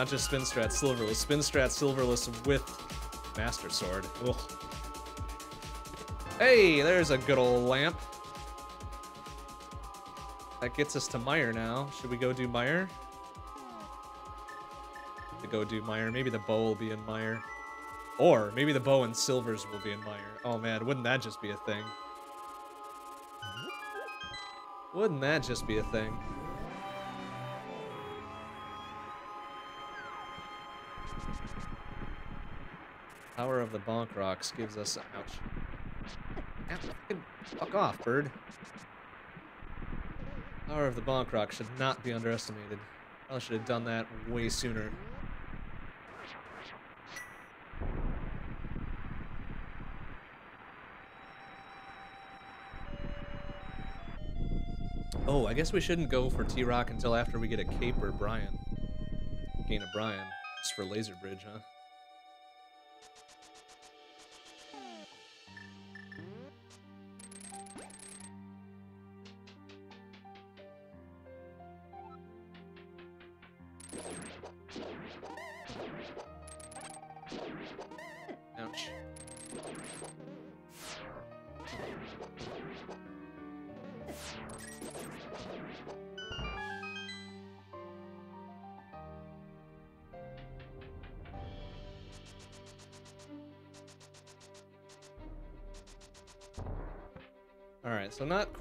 Not just Spin Strat Silverless, Spin Strat Silverless with Master Sword. Ugh. Hey, there's a good old lamp. That gets us to Mire now. Should we go do Mire? To go do Mire. Maybe the bow will be in Mire. Or maybe the bow and silvers will be in Mire. Oh man, wouldn't that just be a thing? Wouldn't that just be a thing? Power of the Bonk Rocks gives us... Ouch. Fuck off, bird. Power of the Bonk Rock should not be underestimated. I should have done that way sooner. Oh, I guess we shouldn't go for T-Rock until after we get a Cape or Byrna. Gain a Byrna. Just for Laser Bridge, huh?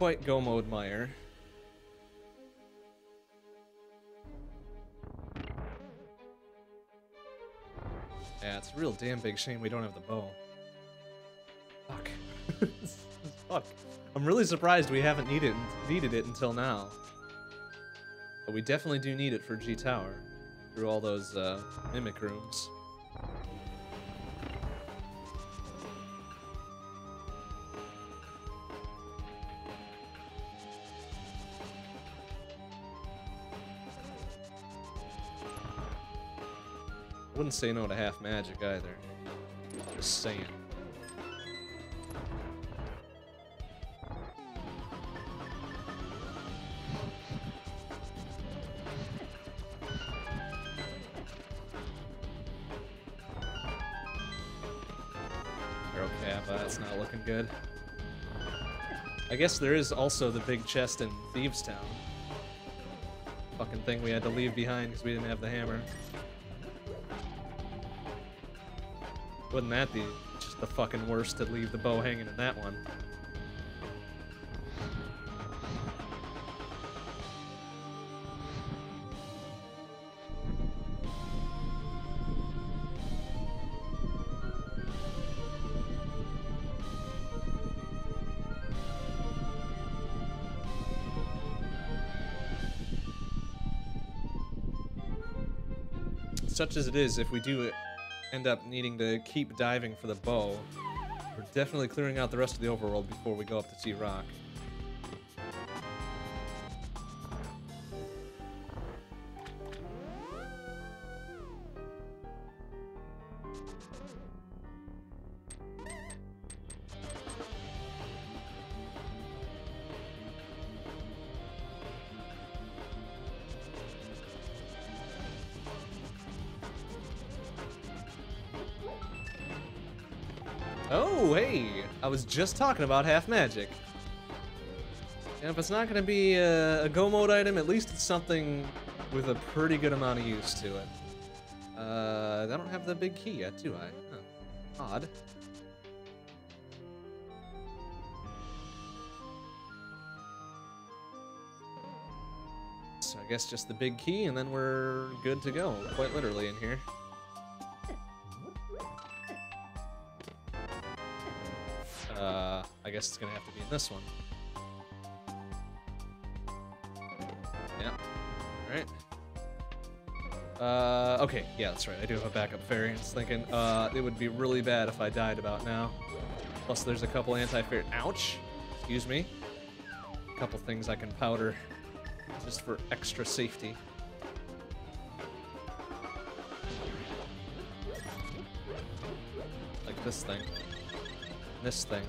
Quite go mode Mire. Yeah, it's a real damn big shame we don't have the bow. Fuck. Fuck. I'm really surprised we haven't needed needed it until now. But we definitely do need it for G Tower. Through all those uh, mimic rooms. Wouldn't say no to half magic either. Just saying. Uh, looking good. I guess there is also the big chest in Thieves Town. Fucking thing we had to leave behind because we didn't have the hammer. Wouldn't that be just the fucking worst to leave the bow hanging in that one? Such as it is, if we do end up needing to keep diving for the bow, we're definitely clearing out the rest of the overworld before we go up to T-Rock. Just talking about half magic. And if it's not going to be a, a go mode item, at least it's something with a pretty good amount of use to it. Uh, I don't have the big key yet, do I? Huh. Odd. So I guess just the big key, and then we're good to go, quite literally in here. Uh, I guess it's gonna have to be in this one. Yeah. Alright. Uh, okay, yeah, that's right. I do have a backup fairy. I was thinking, uh, it would be really bad if I died about now. Plus, there's a couple anti-fairy. Ouch! Excuse me. A couple things I can powder just for extra safety. Like this thing. This thing.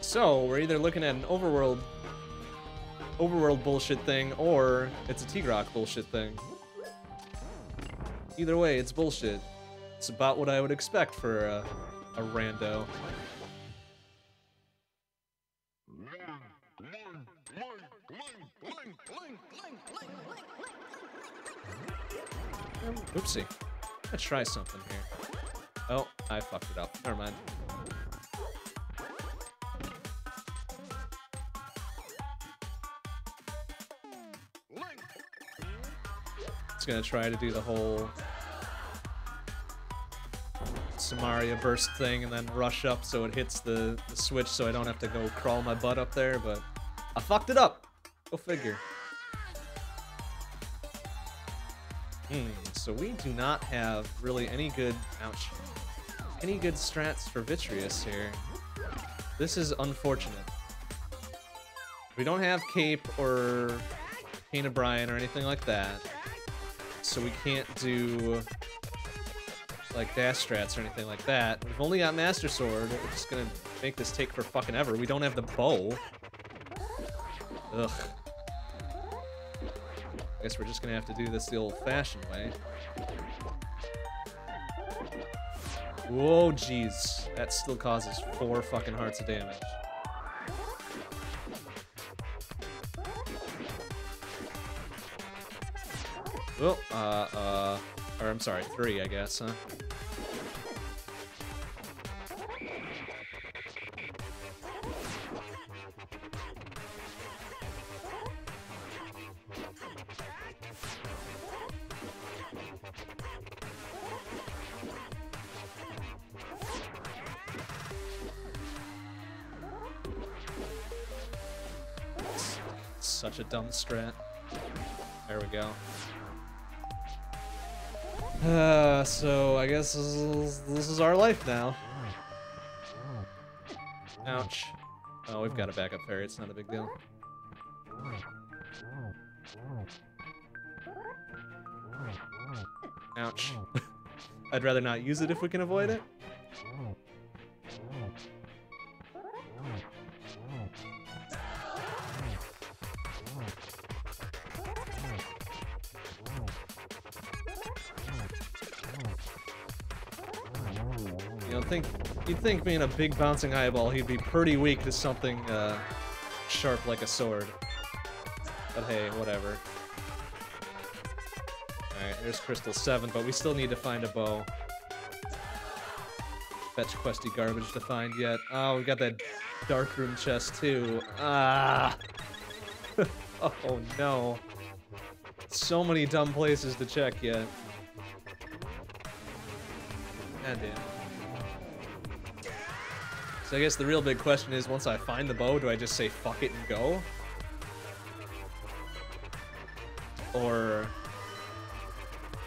So, we're either looking at an overworld overworld bullshit thing or it's a T-Rock bullshit thing. Either way, it's bullshit. It's about what I would expect for a, a rando. Oopsie. Let's try something here. Oh, I fucked it up. Never mind. It's gonna try to do the whole Somaria burst thing and then rush up so it hits the, the switch so I don't have to go crawl my butt up there, but I fucked it up. Go figure. Hmm, so we do not have really any good, ouch, any good strats for Vitreous here. This is unfortunate. We don't have Cape or Cane of Byrna or anything like that. So we can't do like dash strats or anything like that. We've only got Master Sword. We're just gonna make this take for fucking ever. We don't have the bow. Ugh. Guess we're just gonna have to do this the old-fashioned way. Whoa, jeez. That still causes four fucking hearts of damage. Oh, uh, uh, or I'm sorry, three, I guess, huh? Strat. There we go. Uh, so I guess this is, this is our life now. Ouch. Oh, we've got a backup fairy. It's not a big deal. Ouch. I'd rather not use it if we can avoid it. Think being a big bouncing eyeball, he'd be pretty weak to something uh, sharp like a sword. But hey, whatever. Alright, there's Crystal 7, but we still need to find a bow. Fetch questy garbage to find yet. Oh, we got that dark room chest too. Ah! oh no. So many dumb places to check yet. Damn. So I guess the real big question is, once I find the bow, do I just say fuck it and go? Or...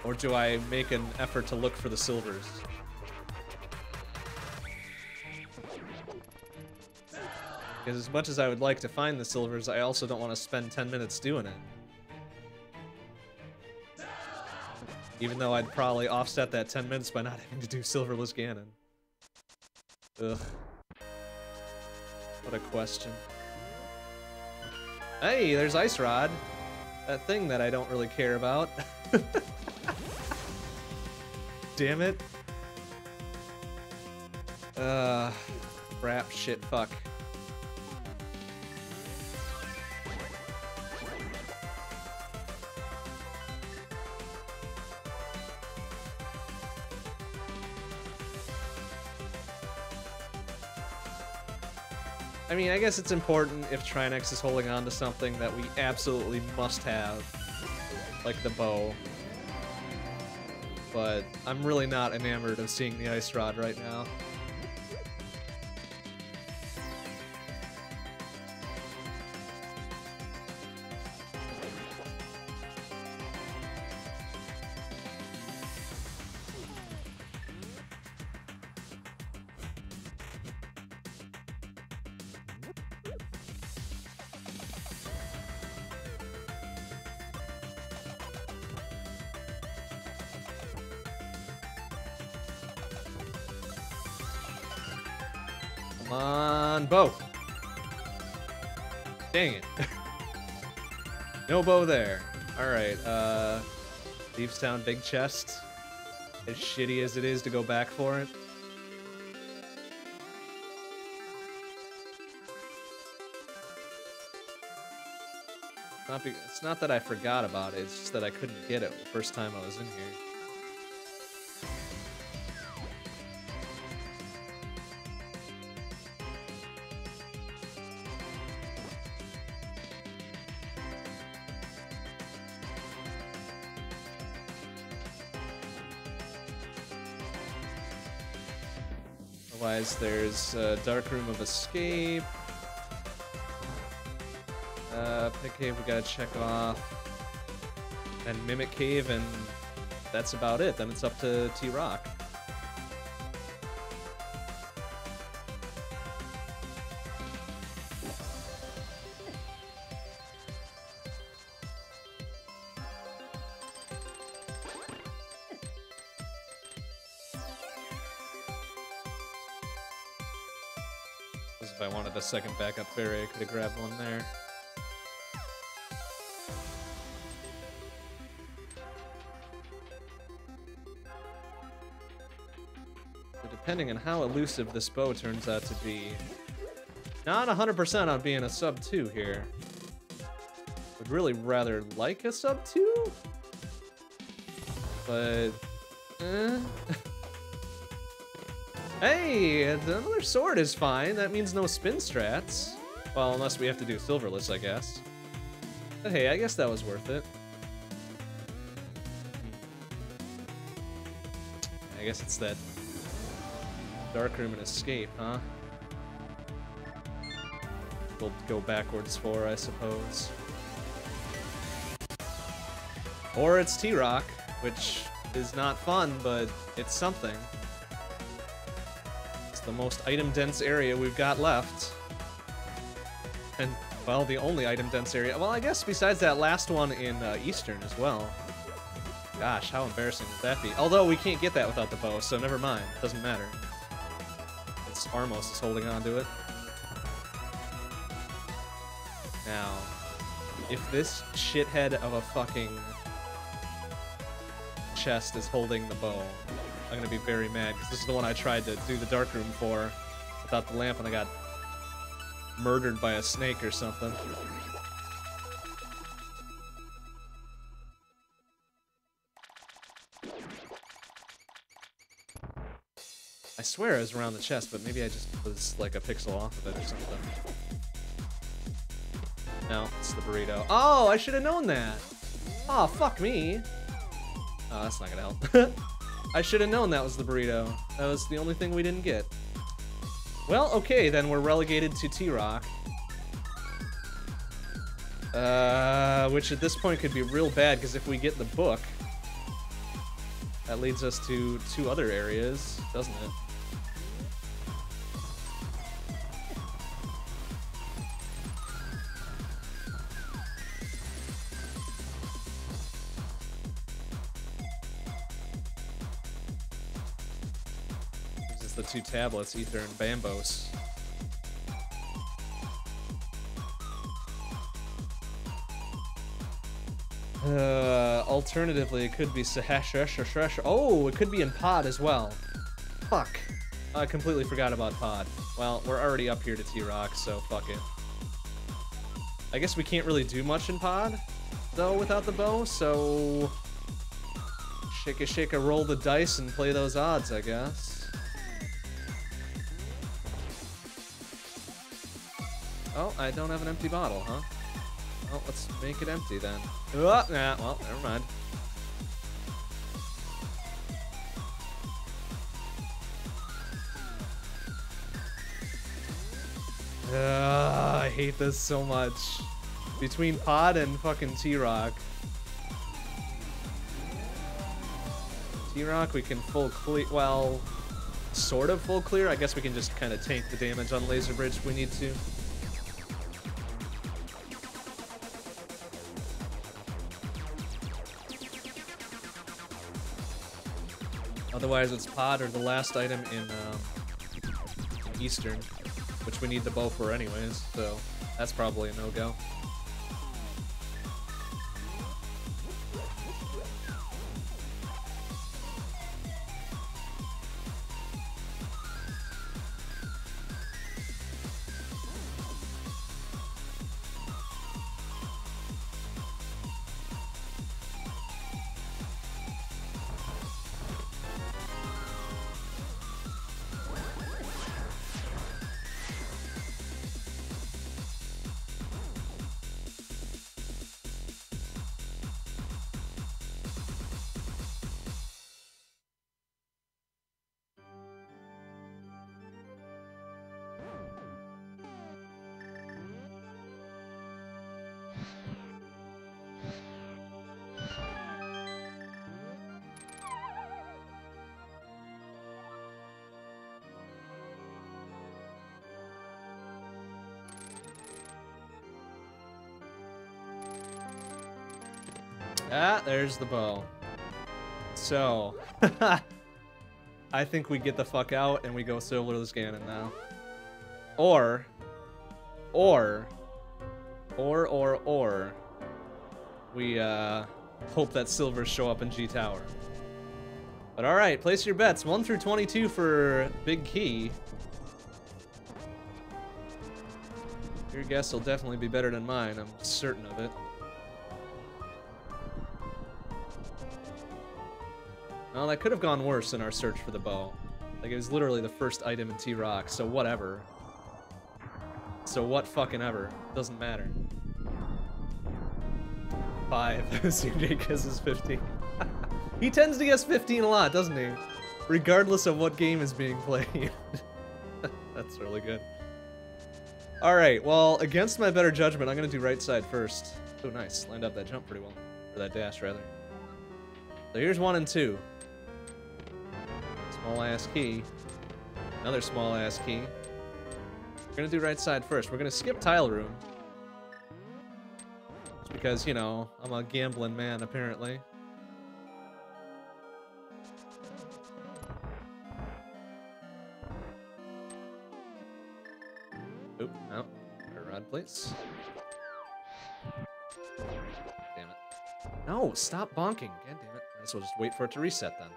Or do I make an effort to look for the silvers? Because as much as I would like to find the silvers, I also don't want to spend 10 minutes doing it. Even though I'd probably offset that 10 minutes by not having to do Silverless Ganon. Ugh. What a question. Hey, there's Ice Rod. That thing that I don't really care about. Damn it. Uh, crap, shit, fuck. Mean, I guess it's important if Trinexx is holding on to something that we absolutely must have, like the bow. But I'm really not enamored of seeing the Ice Rod right now. Thieves Town Big Chest. As shitty as it is to go back for it. Not be it's not that I forgot about it, it's just that I couldn't get it the first time I was in here. There's uh, Dark Room of Escape. Uh, Pit Cave we gotta check off. And Mimic Cave, and that's about it. Then it's up to T-Rock. Second backup fairy, I could have grabbed one there. Depending on how elusive this bow turns out to be, not 100% on being a sub 2 here. Would really rather like a sub 2? But, eh. hey, another sword is fine. That means no spin strats. Well, unless we have to do silverless, I guess. But hey, I guess that was worth it. I guess it's that dark room and escape, huh? We'll go backwards for, I suppose. Or it's T-Rock, which is not fun, but it's something. The most item-dense area we've got left. And, well, the only item-dense area. Well, I guess besides that last one in uh, Eastern as well. Gosh, how embarrassing would that be? Although we can't get that without the bow, so never mind. Doesn't matter. It's Armos is holding on to it. Now, if this shithead of a fucking chest is holding the bow, I'm gonna be very mad, because this is the one I tried to do the dark room for without the lamp, and I got murdered by a snake or something. I swear it was around the chest, but maybe I just was like a pixel off of it or something. No, it's the burrito. Oh, I should have known that. Oh, fuck me. Oh, that's not gonna help. I should have known that was the burrito. That was the only thing we didn't get. Well, okay, then we're relegated to T-Rock. Uh, which at this point could be real bad, because if we get the book, that leads us to two other areas, doesn't it? Tablets, Ether and Bombos. Uh, alternatively, it could be Sahash. Oh, it could be in Pod as well. Fuck. I completely forgot about Pod. Well, we're already up here to T-Rock, so fuck it. I guess we can't really do much in Pod, though, without the bow, so... Shake a shake a roll the dice and play those odds, I guess. Oh, I don't have an empty bottle, huh? Well, let's make it empty then. Oh, nah, well, never mind. Ugh, I hate this so much. Between Pod and fucking T-Rock. T-Rock, we can full clear, well, sort of full clear. I guess we can just kind of tank the damage on Laser Bridge if we need to. Otherwise, it's pod or the last item in, um, in Eastern, which we need the bow for anyways, so that's probably a no-go. Ah, there's the bow. So, I think we get the fuck out and we go Silverless Ganon now. Or, or, or, or, or, we uh, hope that silvers show up in G Tower. But all right, place your bets. 1 through 22 for Big Key. Your guess will definitely be better than mine, I'm certain of it. Well, that could have gone worse in our search for the bow. Like, it was literally the first item in T-Rock, so whatever. So what fucking ever. Doesn't matter. Five. CJ guesses 15. he tends to guess 15 a lot, doesn't he? Regardless of what game is being played. That's really good. Alright, well, against my better judgment, I'm gonna do right side first. Oh, nice. Lined up that jump pretty well. Or that dash, rather. So here's one and two. Small ass key. Another small ass key. We're gonna do right side first. We're gonna skip tile room. Because, you know, I'm a gambling man, apparently. Oop, no. Rod, please. Damn it. No, stop bonking. God damn it. I guess we'll just wait for it to reset then.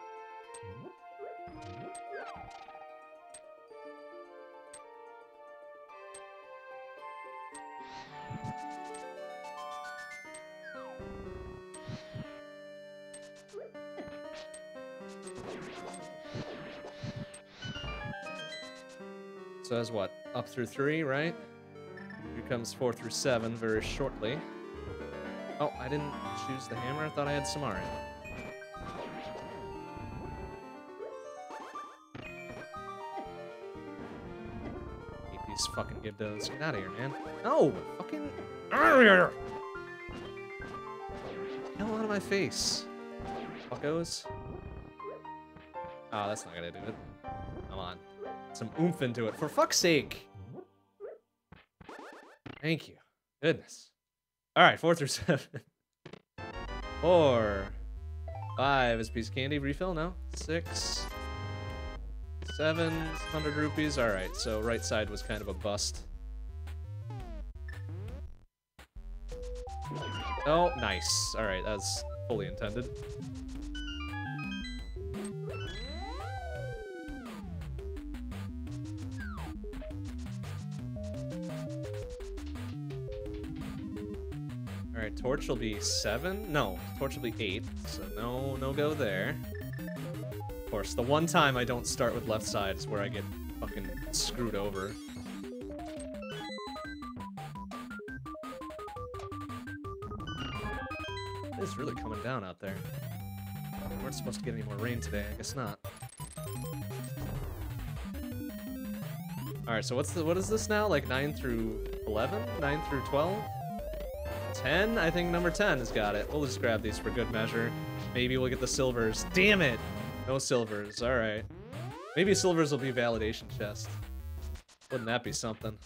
Up through three, right? Here comes four through seven very shortly. Oh, I didn't choose the hammer. I thought I had Somaria. Hate these fucking Gibdos. Get out of here, man. No! Fucking... Hell out of my face. Fuckos. Oh, that's not gonna do it. Come on. Some oomph into it. For fuck's sake! Thank you. Goodness. Alright, four through seven. Four. Five is piece of candy. Refill? No. Six. Seven hundred rupees. Alright, so right side was kind of a bust. Oh, nice. Alright, that's fully intended. Torch will be seven? No, torch will be eight, so no no go there. Of course, the one time I don't start with left side is where I get fucking screwed over. It's really coming down out there. We weren't supposed to get any more rain today, I guess not. Alright, so what's the what is this now? Like 9 through 11? 9 through 12? 10? I think number 10 has got it. We'll just grab these for good measure. Maybe we'll get the silvers. Damn it! No silvers. Alright. Maybe silvers will be validation chest. Wouldn't that be something?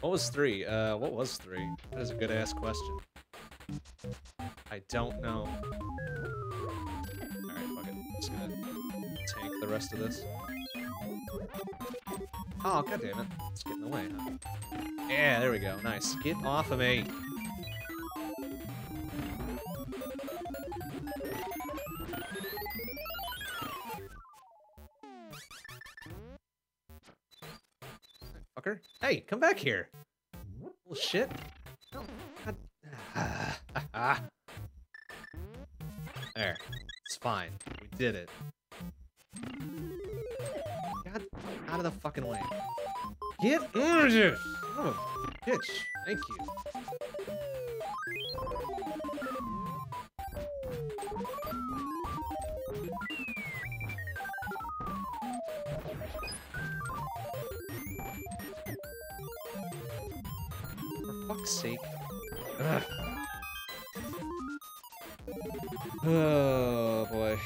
What was three? Uh, what was three? That is a good ass question. I don't know. Alright, fuck it. I'm just gonna tank the rest of this. Oh, god damn it. It's getting in the way, huh? Yeah, there we go. Nice. Get off of me. Fucker. Hey, come back here. Little shit. Ah. There. It's fine. We did it. Out of the fucking way. Get here! Oh, bitch. Thank you. For fuck's sake. Ugh. Oh boy.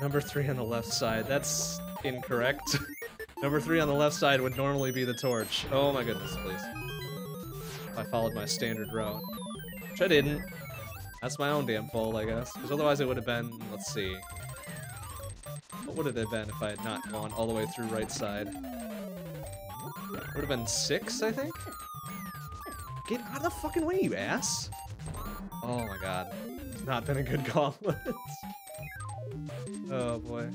Number three on the left side. That's incorrect. Number three on the left side would normally be the torch. Oh my goodness, please. I followed my standard route. Which I didn't. That's my own damn fault, I guess. Because otherwise it would have been, let's see. What would it have been if I had not gone all the way through right side? Would have been six, I think? Get out of the fucking way, you ass! Oh my god. It's not been a good gauntlet. oh boy.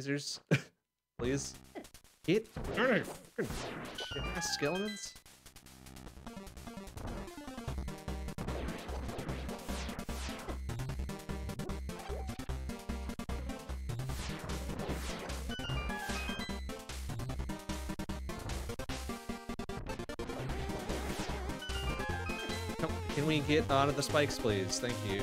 Lasers. Please. Get. Ass skeletons. Can we get out of the spikes, please? Thank you.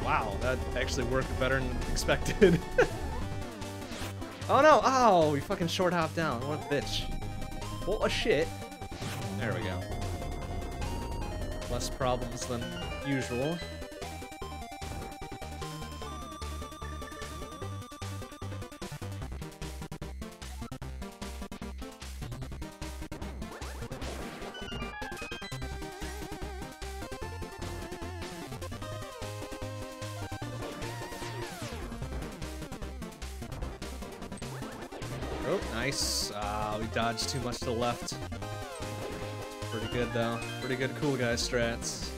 Wow, that actually worked better than expected. oh no! Oh, we fucking short hop down. What a bitch. What a shit. There we go. Less problems than usual. We dodged too much to the left. Pretty good though. Pretty good cool guy strats.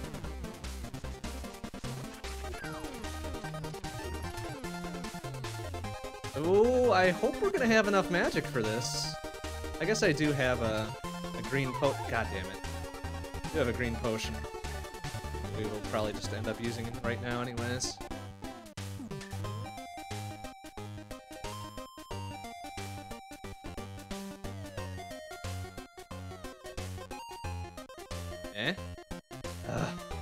Oh, I hope we're gonna have enough magic for this. I guess I do have a, a green po- God damn it. I do have a green potion. We will probably just end up using it right now anyways. Eh? Ugh.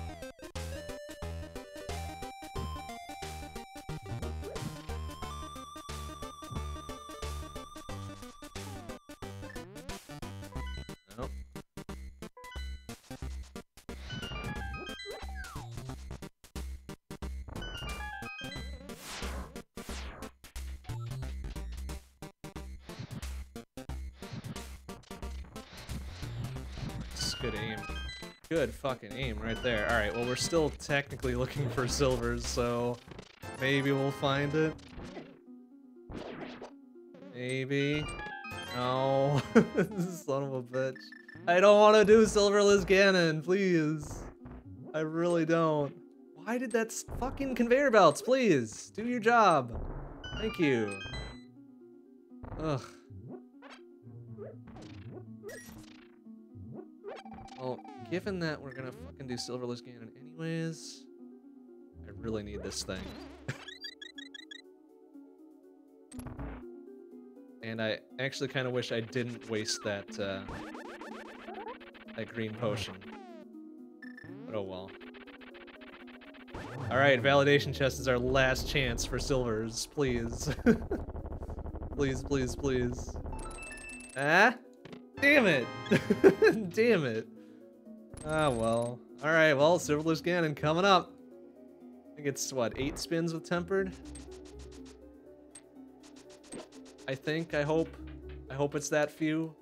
Good aim. Good fucking aim right there. Alright, well we're still technically looking for silvers, so maybe we'll find it. Maybe. No. Son of a bitch. I don't want to do Silverless Ganon, please. I really don't. Why did that fucking conveyor belts, please? Do your job. Thank you. Ugh. Given that we're gonna fucking do Silverless Ganon anyways, I really need this thing. and I actually kind of wish I didn't waste that, uh, that green potion. But oh well. Alright, validation chest is our last chance for silvers, please. please, please, please. Ah? Damn it! Damn it. Ah, well. Alright, well, Silverless Ganon coming up. I think it's, what, eight spins with Tempered? I think, I hope. I hope it's that few.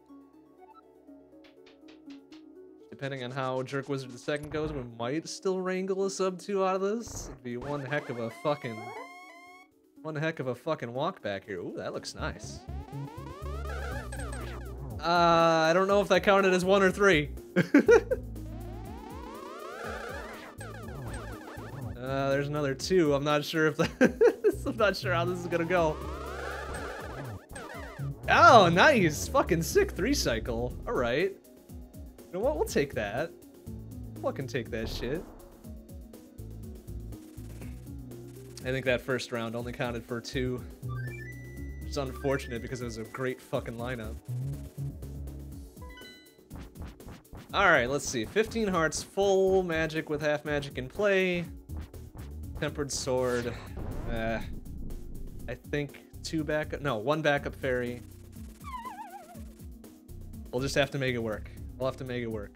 Depending on how Jerk Wizard the second goes, we might still wrangle a sub 2 out of this. It'd be one heck of a fucking... One heck of a fucking walk back here. Ooh, that looks nice. Uh, I don't know if that counted as one or three. uh, there's another two. I'm not sure if that. I'm not sure how this is gonna go. Oh, nice! Fucking sick three cycle. All right. You know what? We'll take that. Fucking take that shit. I think that first round only counted for two. It's unfortunate because it was a great fucking lineup. Alright, let's see. 15 hearts, full magic with half magic in play. Tempered sword. Uh, I think two backup. No, one backup fairy. We'll just have to make it work. We'll have to make it work.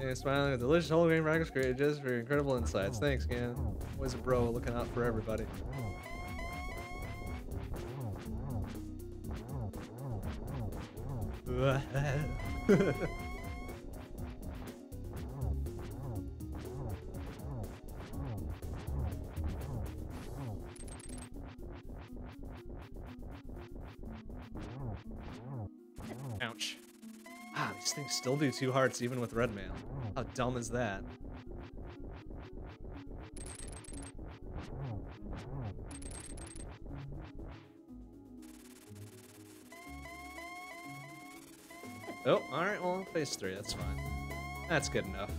Yeah, smiling, a delicious whole grain breakfast great just for your incredible insights. Thanks, Gan. Always a bro looking out for everybody. still do two hearts even with red mail. How dumb is that? Oh, alright, well, phase three, that's fine. That's good enough.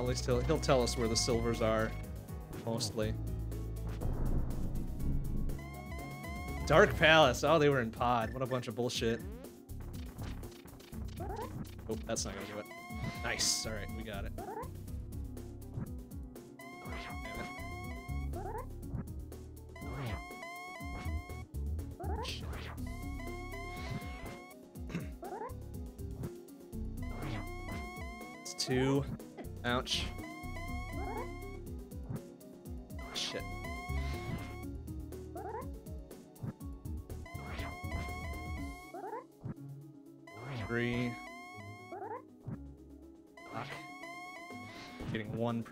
At least he'll, he'll tell us where the silvers are, mostly. Dark Palace. Oh, they were in pod. What a bunch of bullshit. Oh, that's not gonna do it. Nice. All right, we got it. It.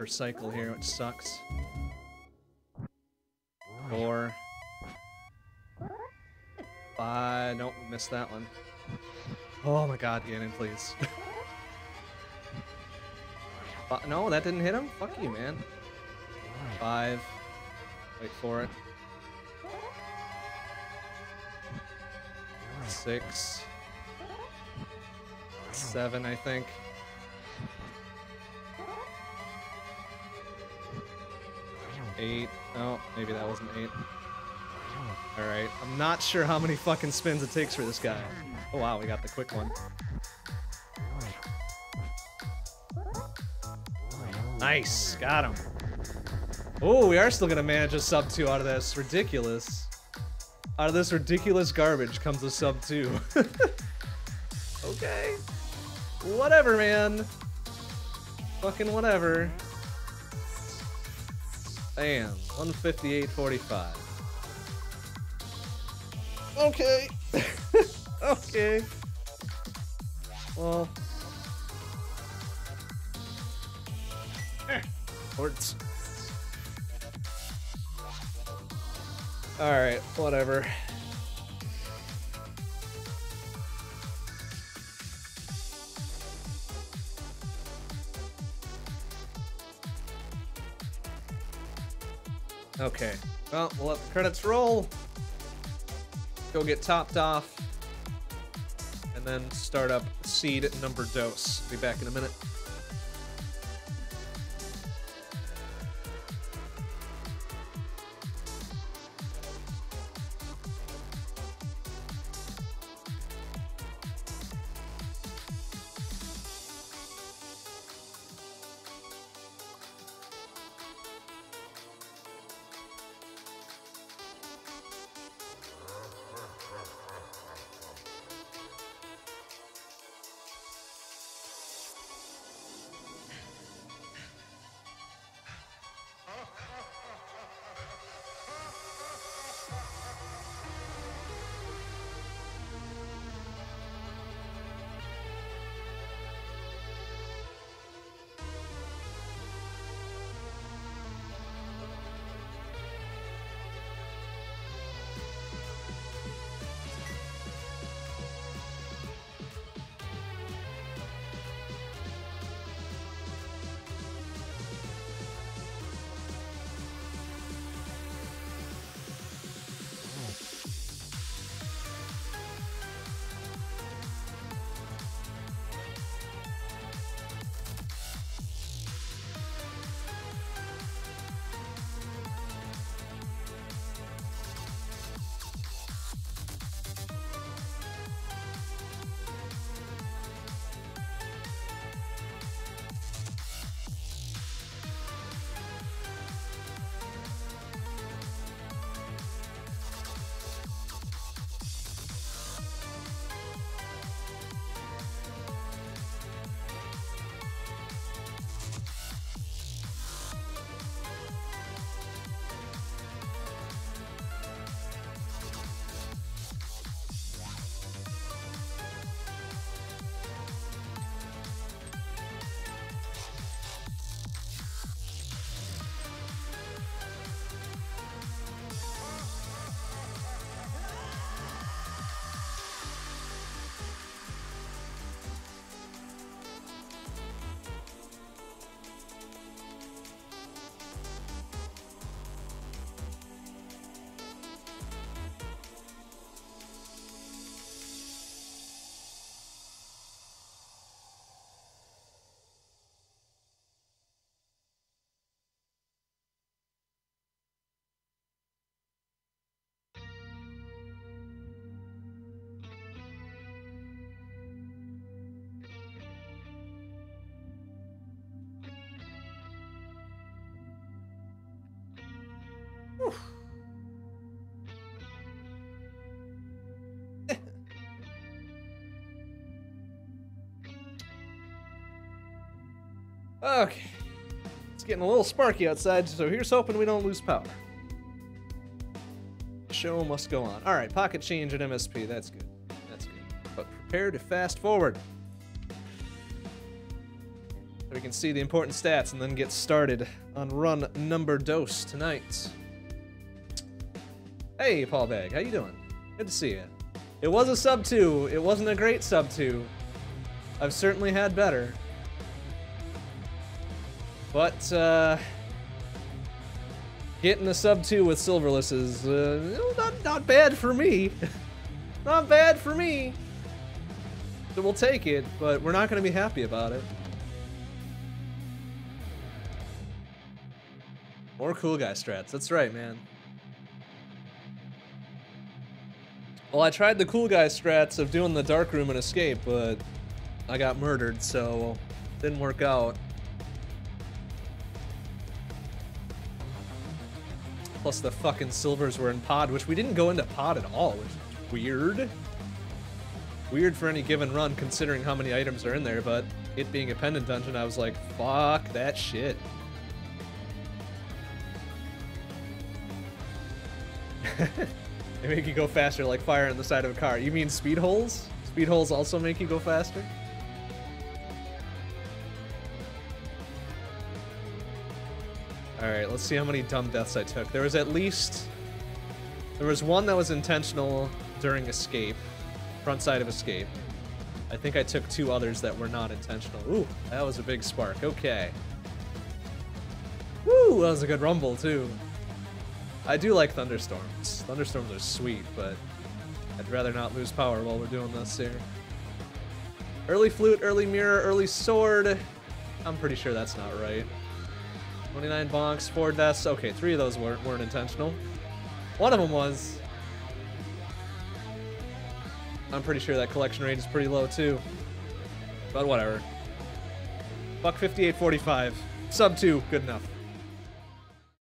Per cycle here, which sucks. Four. Five. Nope, missed that one. Oh my god, Ganon, please. No, that didn't hit him? Fuck you, man. Five. Wait for it. Six. Seven, I think. Eight. Oh, maybe that wasn't eight. Alright, I'm not sure how many fucking spins it takes for this guy. Oh wow, we got the quick one. Nice, got him. Oh, we are still gonna manage a sub two out of this. Ridiculous. Out of this ridiculous garbage comes a sub two. okay. Whatever, man. Fucking whatever. Damn, 158.45. Okay. okay. Well. Ports. Alright, whatever. Okay. Well, we'll let the credits roll. Go get topped off. And then start up seed number dose. Be back in a minute. Okay. It's getting a little sparky outside, so here's hoping we don't lose power. Show must go on. All right, pocket change at MSP. That's good. That's good. But prepare to fast forward. So we can see the important stats and then get started on run number dose tonight. Hey, Paul Bag, how you doing? Good to see you. It was a sub two. It wasn't a great sub two. I've certainly had better. But uh, getting a sub two with Silverless is uh, not not bad for me. not bad for me. So we'll take it, but we're not going to be happy about it. More cool guy strats. That's right, man. Well, I tried the cool guy strats of doing the dark room and escape, but I got murdered, so didn't work out. The fucking silvers were in pod, which we didn't go into pod at all, which weird. Weird for any given run, considering how many items are in there, but it being a pendant dungeon, I was like, fuck that shit. they make you go faster like fire on the side of a car. You mean speed holes? Speed holes also make you go faster? Let's see how many dumb deaths I took. There was at least... There was one that was intentional during escape. Front side of escape. I think I took two others that were not intentional. Ooh, that was a big spark. Okay. Woo, that was a good rumble, too. I do like thunderstorms. Thunderstorms are sweet, but I'd rather not lose power while we're doing this here. Early flute, early mirror, early sword. I'm pretty sure that's not right. 29 bonks, four deaths. Okay, three of those weren't, weren't intentional. One of them was. I'm pretty sure that collection rate is pretty low too. But whatever. Buck 58.45. Sub 2, good enough.